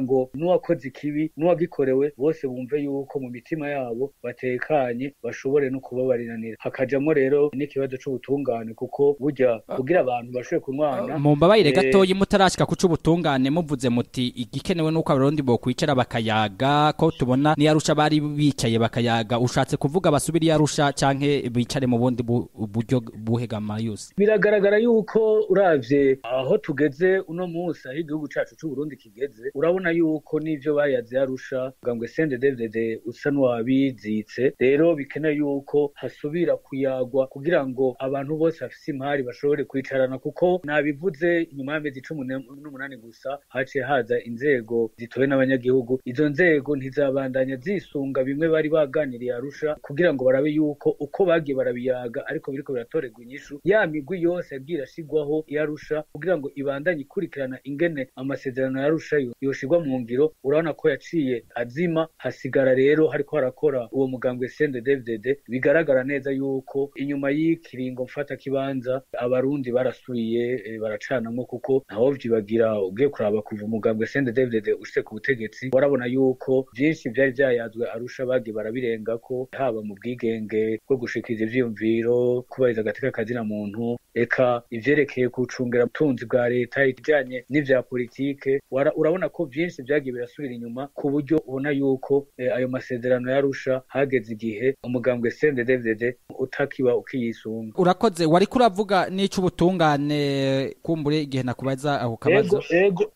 ngo n'uwakoze ikibi n'uwagikorewe bose bumve yuko mu mitima yabo batekanye bashobore no kubabariranira hakajamwo rero n'ikibazo c'ubutungane kuko burya kugira abantu bashobore kunwana mu mbabarire Eh, gatoyi mutarashika ku c'ubutungane muvuze muti igikenewe nuko abarundi bokwicara bakayaga ko tubona ni yarusha bari bicaye bakayaga. Ushatse kuvuga basubira yarusha canke bicare mu bundi bu- buryo buhegama yose. Biragaragara yuko uravye aho tugeze uno munsi aho igihugu cacu c'uburundi kigeze urabona yuko n'ivyo bayaze yarusha ngambwe sende devdede usa n'uwabizitse rero bikenewe yuko hasubira kuyagwa kugira ngo abantu bose bafise imari bashobore kwicarana kuko nabivuze inyuma y'amezi cumi n'umunani gusa haciye haza inzego zitowe n'abanyagihugu. Izo nzego ntizabandanya zisunga bimwe bari baganiriye arusha kugira ngo barabe yuko uko bagiye barabiyaga ariko biriko biratorerwa inyishu. Ya migwi yose yagiye irashigwaho yarusha kugira ngo ibandanye ikurikirana ingene amasezerano yarusha yo- yoshigwa mu ngiro urabona ko yaciye azima hasigara rero hariko harakora uwo mugambwe devdede bigaragara neza yuko inyuma y'ikiringo mfata kibanza abarundi barasubiye eh, baracanamwo kuko ntawo vyibagira. Ugiye kuraba kuva umugambwe devdede ushitse ku butegetsi warabona yuko vyinshi vyari vyayazwe arusha bagiye barabirengako haba mu bwigenge bwo gushikiriza ivyiyumviro kubahiriza agateka kazina muntu eka ivyerekeye gucungira ubutunzi bwa leta ibijanye n'ivya politike urabona ko vyinshi vyagiye birasubira inyuma ku buryo ubona yuko eh, ayo masezerano yarusha hageze igihe umugambwe sende devdede utakiba ukiyisunga. Urakoze wariko uravuga n'ic'ubutungane kumbure igihe nakubaza ako kabazo.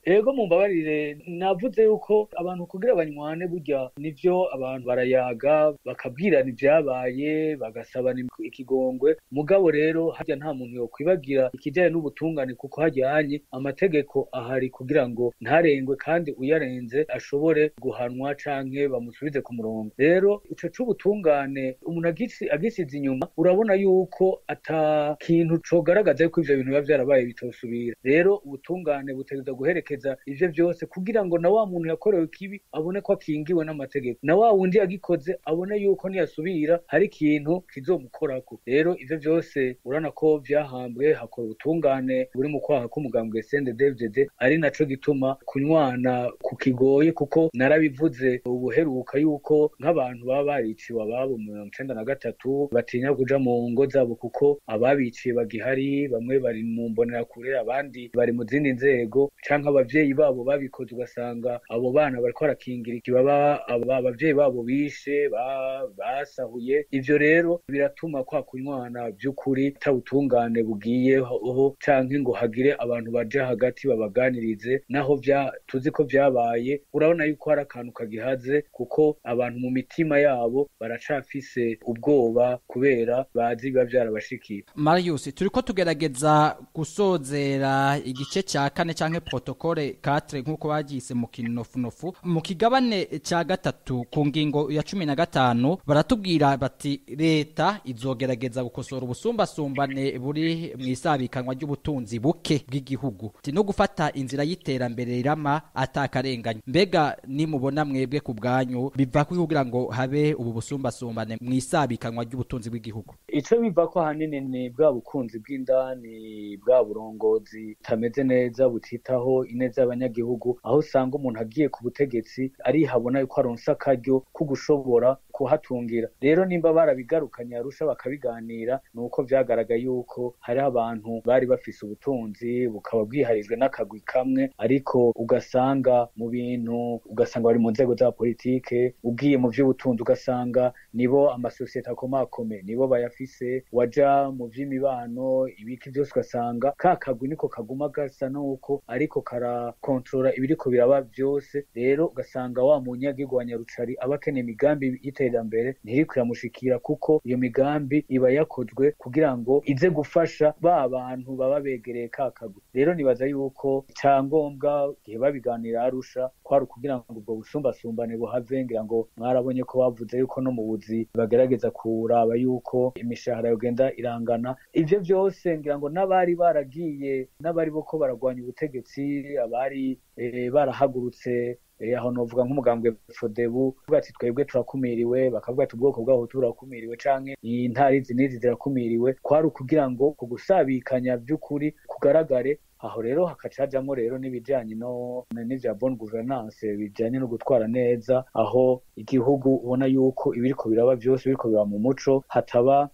ego mumbabarire navuze yuko abantu kugira banywane burya nivyo abantu barayaga bakabwirana ivyabaye bagasabana ikigongwe. Mugabo rero harya nta muntu yokwibagira ikijanye n'ubutungane kuko hajyanye amategeko ahari kugira ngo ntarengwe kandi uyarenze ashobore guhanwa canke bamusubize ku murongo. Rero ico c'ubutungane umuntu agisi- agisize inyuma urabona yuko ata kintu cogaragaza yuko ivyo bintu biba vyarabaye bitosubira. Rero ubutungane butegerezwa guherekeza ivyo vyose kugira ngo na wa muntu yakorewe ikibi abone ko akingiwe n'amategeko. Na wa wundi yagikoze abone yuko niyasubira hari ikintu kizomukorako. Rero ivyo vyose urabona ko vyahambwe hakora ubutungane buri mu kwaha k'umugambwe sende devdede ari naco gituma kunywana ku kigoye kuko narabivuze ubuheruka yuko nk'abantu baba bariciwe ababo mirongo icenda na gatatu batinya kuja mu ngo zabo kuko ababiciye bagihari bamwe bari mu mbonerakure abandi bari mu zindi nzego canke abavyeyi babo babikoze ugasanga abo bana bariko barakingira ikibaba aba- abavyeyi babo bishe ba- basahuye. Ivyo rero biratuma kwa kunywana vy'ukuri tabutungane bugiyeho canke ngo hagire abantu baja hagati babaganirize naho tuzi ko vyabaye urabona yuko hari akantu kagihaze kuko abantu mu mitima yabo baracafise ubwoba kubera bazi biba vyarabashikiye. Marius turiko tugerageza gusozera igice ca kane canke protokole 4 nk'uko bagise mu kinofunofu mu kigabane ca gatatu ku ngingo ya cumi na gatanu baratubwira bati leta izogerageza gukosora ubusumbasumbane buri mw'isabikanwa ry'ubutunzi buke bw'igihugu. No gufata inzira y'iterambere rirama atakarenganya mbega nimubona mwebwe ku bwanyu biva kugira ngo habe ubu busumbasumbane mw'isabikanwa ry'ubutunzi bw'igihugu. Ico biva ko ahanini ni bwa bukunzi bw'indani bwa burongozi butameze neza butitaho ineza y'abanyagihugu aho usanga umuntu agiye ku butegetsi arihabona yuko aronse akaryo ko gushobora kuhatungira. Rero nimba barabigarukanye arusha bakabiganira ni uko vyagaragaye yuko hari abantu bari bafise ubutunzi bukaba bwiharijwe n'akagwi kamwe ariko ugasanga mu bintu ugasanga bari mu nzego za politike ugiye mu vy'ubutunzi ugasanga nibo amasosiyete akomakome nibo bayafise waja mu vy'imibano ibiki vyose ugasanga ka kagwi niko kaguma gasa nuko ariko karakontorora ibiriko biraba vyose rero ugasanga wa munyagirwa wa nyarucari aba akeneye imigambi y'iterambere ntiriko iramushikira kuko iyo migambi iba yakozwe kugira ngo ize gufasha ba bantu baba begereye ka kagwi rero nibaza yuko icyangombwa igihe babiganira arusha kwari ukugira ngo ubwo busumbasumbane buhave ngira ngo mwarabonye ko bavuze yuko no mu buzi bagerageza kuraba yuko imishahara yogenda irangana. Ivyo vyose ngira ngo n'abari baragiye n'abari boko baragwanya ubutegetsi abari eh, barahagurutse aho novuga nk'umugambwe fodebu kuvuga ati twebwe turakumiriwe bakavuga ati ubwoko bwaho turakumiriwe canke intara izi n'izi zirakumiriwe kwari ukugira ngo ku gusabikanya by'ukuri kugaragare aho rero hakaca hajamwo rero n'ibijanye no n'ivya bonne gouvernance bijanye no gutwara neza aho igihugu ubona yuko ibiriko biraba vyose biriko biraba mu muco hataba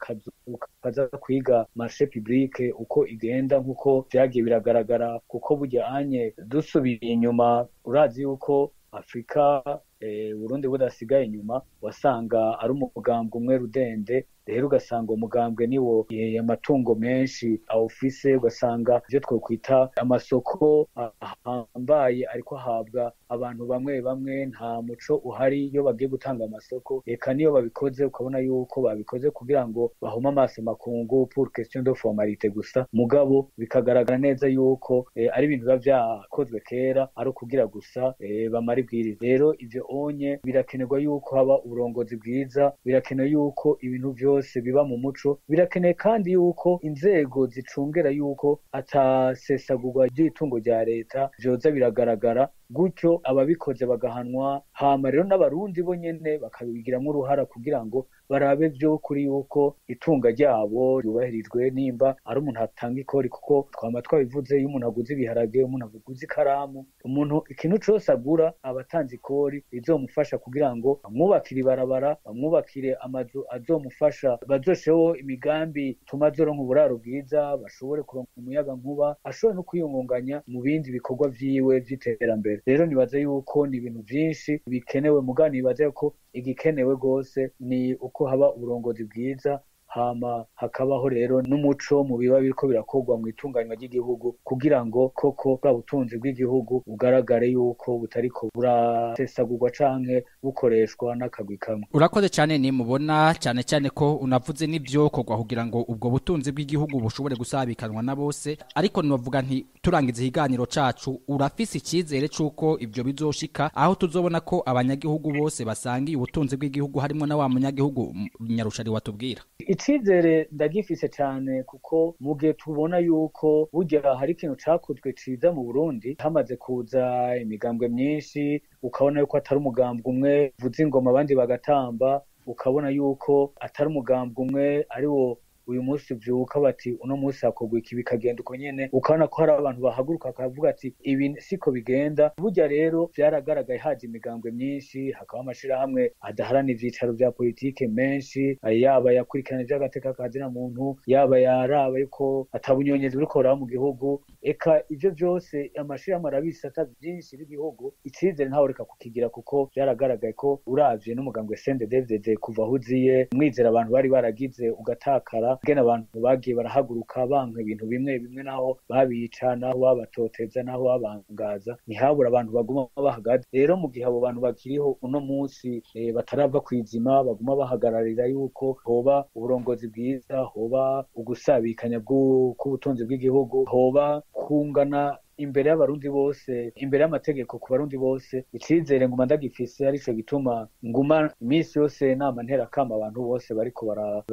kaza kwiga marché public uko igenda nk'uko vyagiye biragaragara kuko burya anye dusubiye inyuma urazi yuko afurika eh, burundi budasigaye inyuma wasanga ari umugambwe umwe rudende rero ugasanga uwo mugambwe niwo amatungo menshi awufise ugasanga ivyo twokwita amasoko ahambaye ariko ahabwa abantu bamwe bamwe nta muco uhari iyo bagiye gutanga amasoko. Eka niyo babikoze ukabona yuko babikoze kugira ngo bahume amaso makungu pour question de formalite gusa. Mugabo bikagaragara neza yuko eh, ari ibintu biba vyakozwe kera ari ukugira gusa eh, bamara ibwiriza. Rero ivyo onye birakenerwa yuko haba uburongozi bwiza birakenewe yuko ibintu vyose biba mu muco. Birakenewe kandi yuko inzego zicungera yuko atasesagurwa ry'itungo rya leta vyoza biragaragara. Gutyo ababikoze bagahanwa hama rero n'abarundi bo nyene bakabigiramwo uruhara kugira ngo barabe vy'ukuri yuko itunga ryabo ryubahirijwe nimba ari umuntu atanga ikori kuko twama twabivuze iyo umuntu aguze ibiharage umuntu aguze ikaramu umuntu ikintu cose agura aba atanze ikori rizomufasha kugira ngo bamwubakire ibarabara bamwubakire amazu azomufasha bazosheho imigambi tuma azoronka uburaro bwiza bashobore kuronka umuyaga nkuba ashobore no kwiyungunganya mu bindi bikorwa vyiwe vy'iterambere. Rero nibaza yuko ni ibintu vyinshi bikenewe. Mugabo nibaza yuko igikenewe rwose ni uko haba uburongozi bwiza hama hakabaho rero n'umuco mu biba biriko birakorwa mu itunganywa ry'igihugu kugira ngo koko bwa butunzi bw'igihugu bugaragare yuko butariko burasesagurwa canke bukoreshwa n'akagwi kamwe. Urakoze cyane nimubona cyane cyane ko unavuze n'ivyokorwa kugira ngo ubwo butunzi bw'igihugu bushobore gusabikanwa na bose ariko novuga nti turangiza ikiganiro cacu urafise icyizere c'uko ivyo bizoshika aho tuzobona ko abanyagihugu bose basangiye ubutunzi bw'igihugu harimo na wa munyagihugu nyarushari watubwira. Icizere ndagifise cane kuko mu gihe tubona yuko burya hari ikintu cakozwe ciza mu burundi hamaze kuza imigambwe myinshi ukabona yuko atari umugambwe umwe uvuza ingoma abandi bagatamba ukabona yuko atari umugambwe umwe ari wo uyu munsi vyuka bati uno munsi hakorwa iki? Bikagenda uko nyene ukabona ko hari abantu bahaguruka bakavuga ati ibi siko bigenda. Burya rero vyaragaragaye haje imigambwe myinshi hakaba amashirahamwe adaharana ivyicaro vya politike menshi yaba yakurikirana ivy'agateka ka zina muntu yaba yaraba yuko atabunyonyezi buriko buraba mu gihugu. Eka ivyo vyose amashirahamwe arabisata vyinshi b'igihugu icizere ntawe reka kukigira kuko vyaragaragaye ko uravye n'umugambwe CNDD-FDD kuva aho uziye mwizera abantu bari baragize ugatakara ngene abantu bagiye barahaguruka banka ibintu bimwe bimwe naho babica naho babatoteza naho babangaza ntihabura abantu baguma bahagaze. Rero mu gihe abo bantu bakiriho uno munsi e, batarava kwizima baguma bahagararira yuko hoba uburongozi bwiza hoba ugusabikanya bw'ubutunzi bw'igihugu hoba kungana imbere y'abarundi bose imbere y'amategeko ku barundi bose icizere nguma ndagifise arico gituma nguma iminsi yose nama ntera kama abantu bose bariko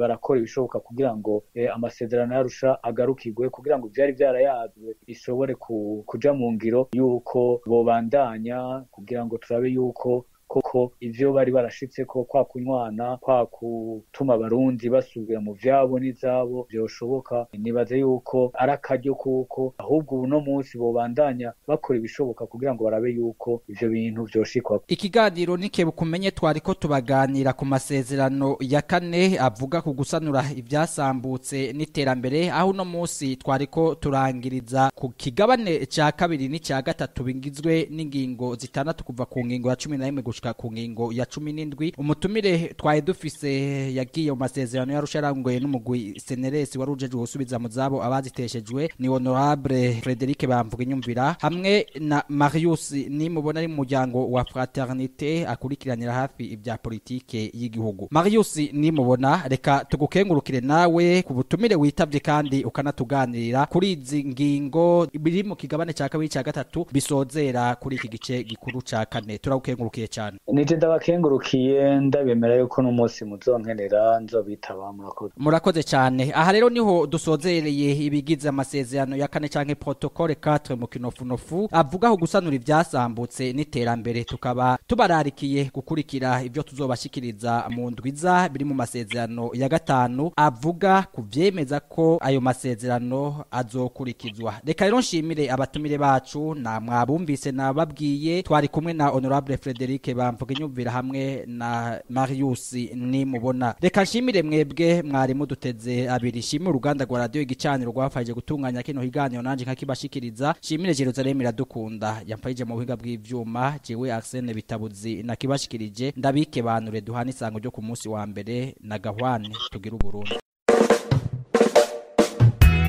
barakora ibishoboka kugira ngo eh, amasezerano yarusha agarukirwe kugira ngo ivyari vyarayazwe bishobore ku, kuja mu ngiro yuko bobandanya kugira ngo turabe yuko koko ivyo bari barashitseko kwa kunywana kwa gutuma abarundi basubira mu vyabo n'izabo vyoshoboka nibaze yuko ari akaryo kuko ahubwo ubu no munsi bobandanya bakora ibishoboka kugira ngo barabe yuko ivyo bintu vyoshikwa. Ikiganiro nikebu kumenye twariko tubaganira ku masezerano ya kane avuga ku gusanura ivyasambutse n'iterambere aho uno munsi twariko turangiriza ku kigabane ca kabiri n'icya gatatu bigizwe n'ingingo zitandatu kuva ku ngingo ya cumi na rimwe gushika ku ngingo ya cumi n'indwi. Umutumire twaye dufise yagiye mu masezerano yarusharangoye n'umugwi seneresi wari ujejwe gusubiza mu zabo abaziteshejwe ni honorable Frederic Bamvuga inyumvira hamwe na Marius nimubona ari mu muryango wa fraternité akurikiranira hafi ibya politike y'igihugu. Marius nimubona reka tugukengurukire nawe ku butumire witavye kandi ukanatuganirira kuri izi ngingo biri mu kigabane ca kabiri ca gatatu bisozera kuri iki gice gikuru ca kane. Turagukengurukiye cyane cane nije ndabakengurukiye ndabemera yuko n'umunsi muzonkenera nzobitaba murakoze. Murakoze cyane. Aha rero ni ho dusozereye ibigize amasezerano ya kane canke protocole 4 mu kinofunofu avuga ku gusanura ivyasambutse n'iterambere. Tukaba tubararikiye gukurikira ivyo tuzobashikiriza mu ndwiza biri mu masezerano ya gatanu avuga ku vyemeza ko ayo masezerano azokurikizwa. Reka rero nshimire abatumire bacu na mwabumvise nababwiye twari kumwe na honorable Frederic bamvuga inyumvira hamwe na Marius nimubona. Reka nshimire mwebwe mwari muduteze abiri. Shimire uruganda rwa radio igicaniro rwafaje gutunganya kino higaniro. Nanje nkakibashikiriza. Shimire Jerusalem iradukunda. Yampaje mu buhinga bw'ivyuma. Jewe Arsene bitabuzi nakibashikirije. Ndabike banure duhana isango ryo ku munsi wa mbere na gahwane. Tugira uburundi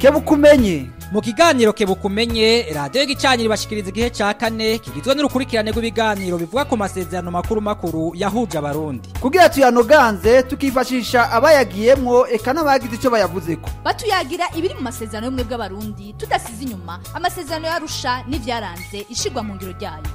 kebukumenye mu kiganiro kebukumenye radiyo y'igicaniro ibashikiriza igihe cya kane kigizwe n'urukurikirane rw'ibiganiro bivuga ku masezerano makuru makuru yahuje abarundi. Kugira tuyanoganze tukifashisha abayagiyemwo eka n'abagize icyo bayavuzeko. Batuyagira ibiri mu masezerano y'ubumwe bw'abarundi tudasize inyuma. Amasezerano yarusha n'ivyaranze ishigwa mu ngiro ryayo.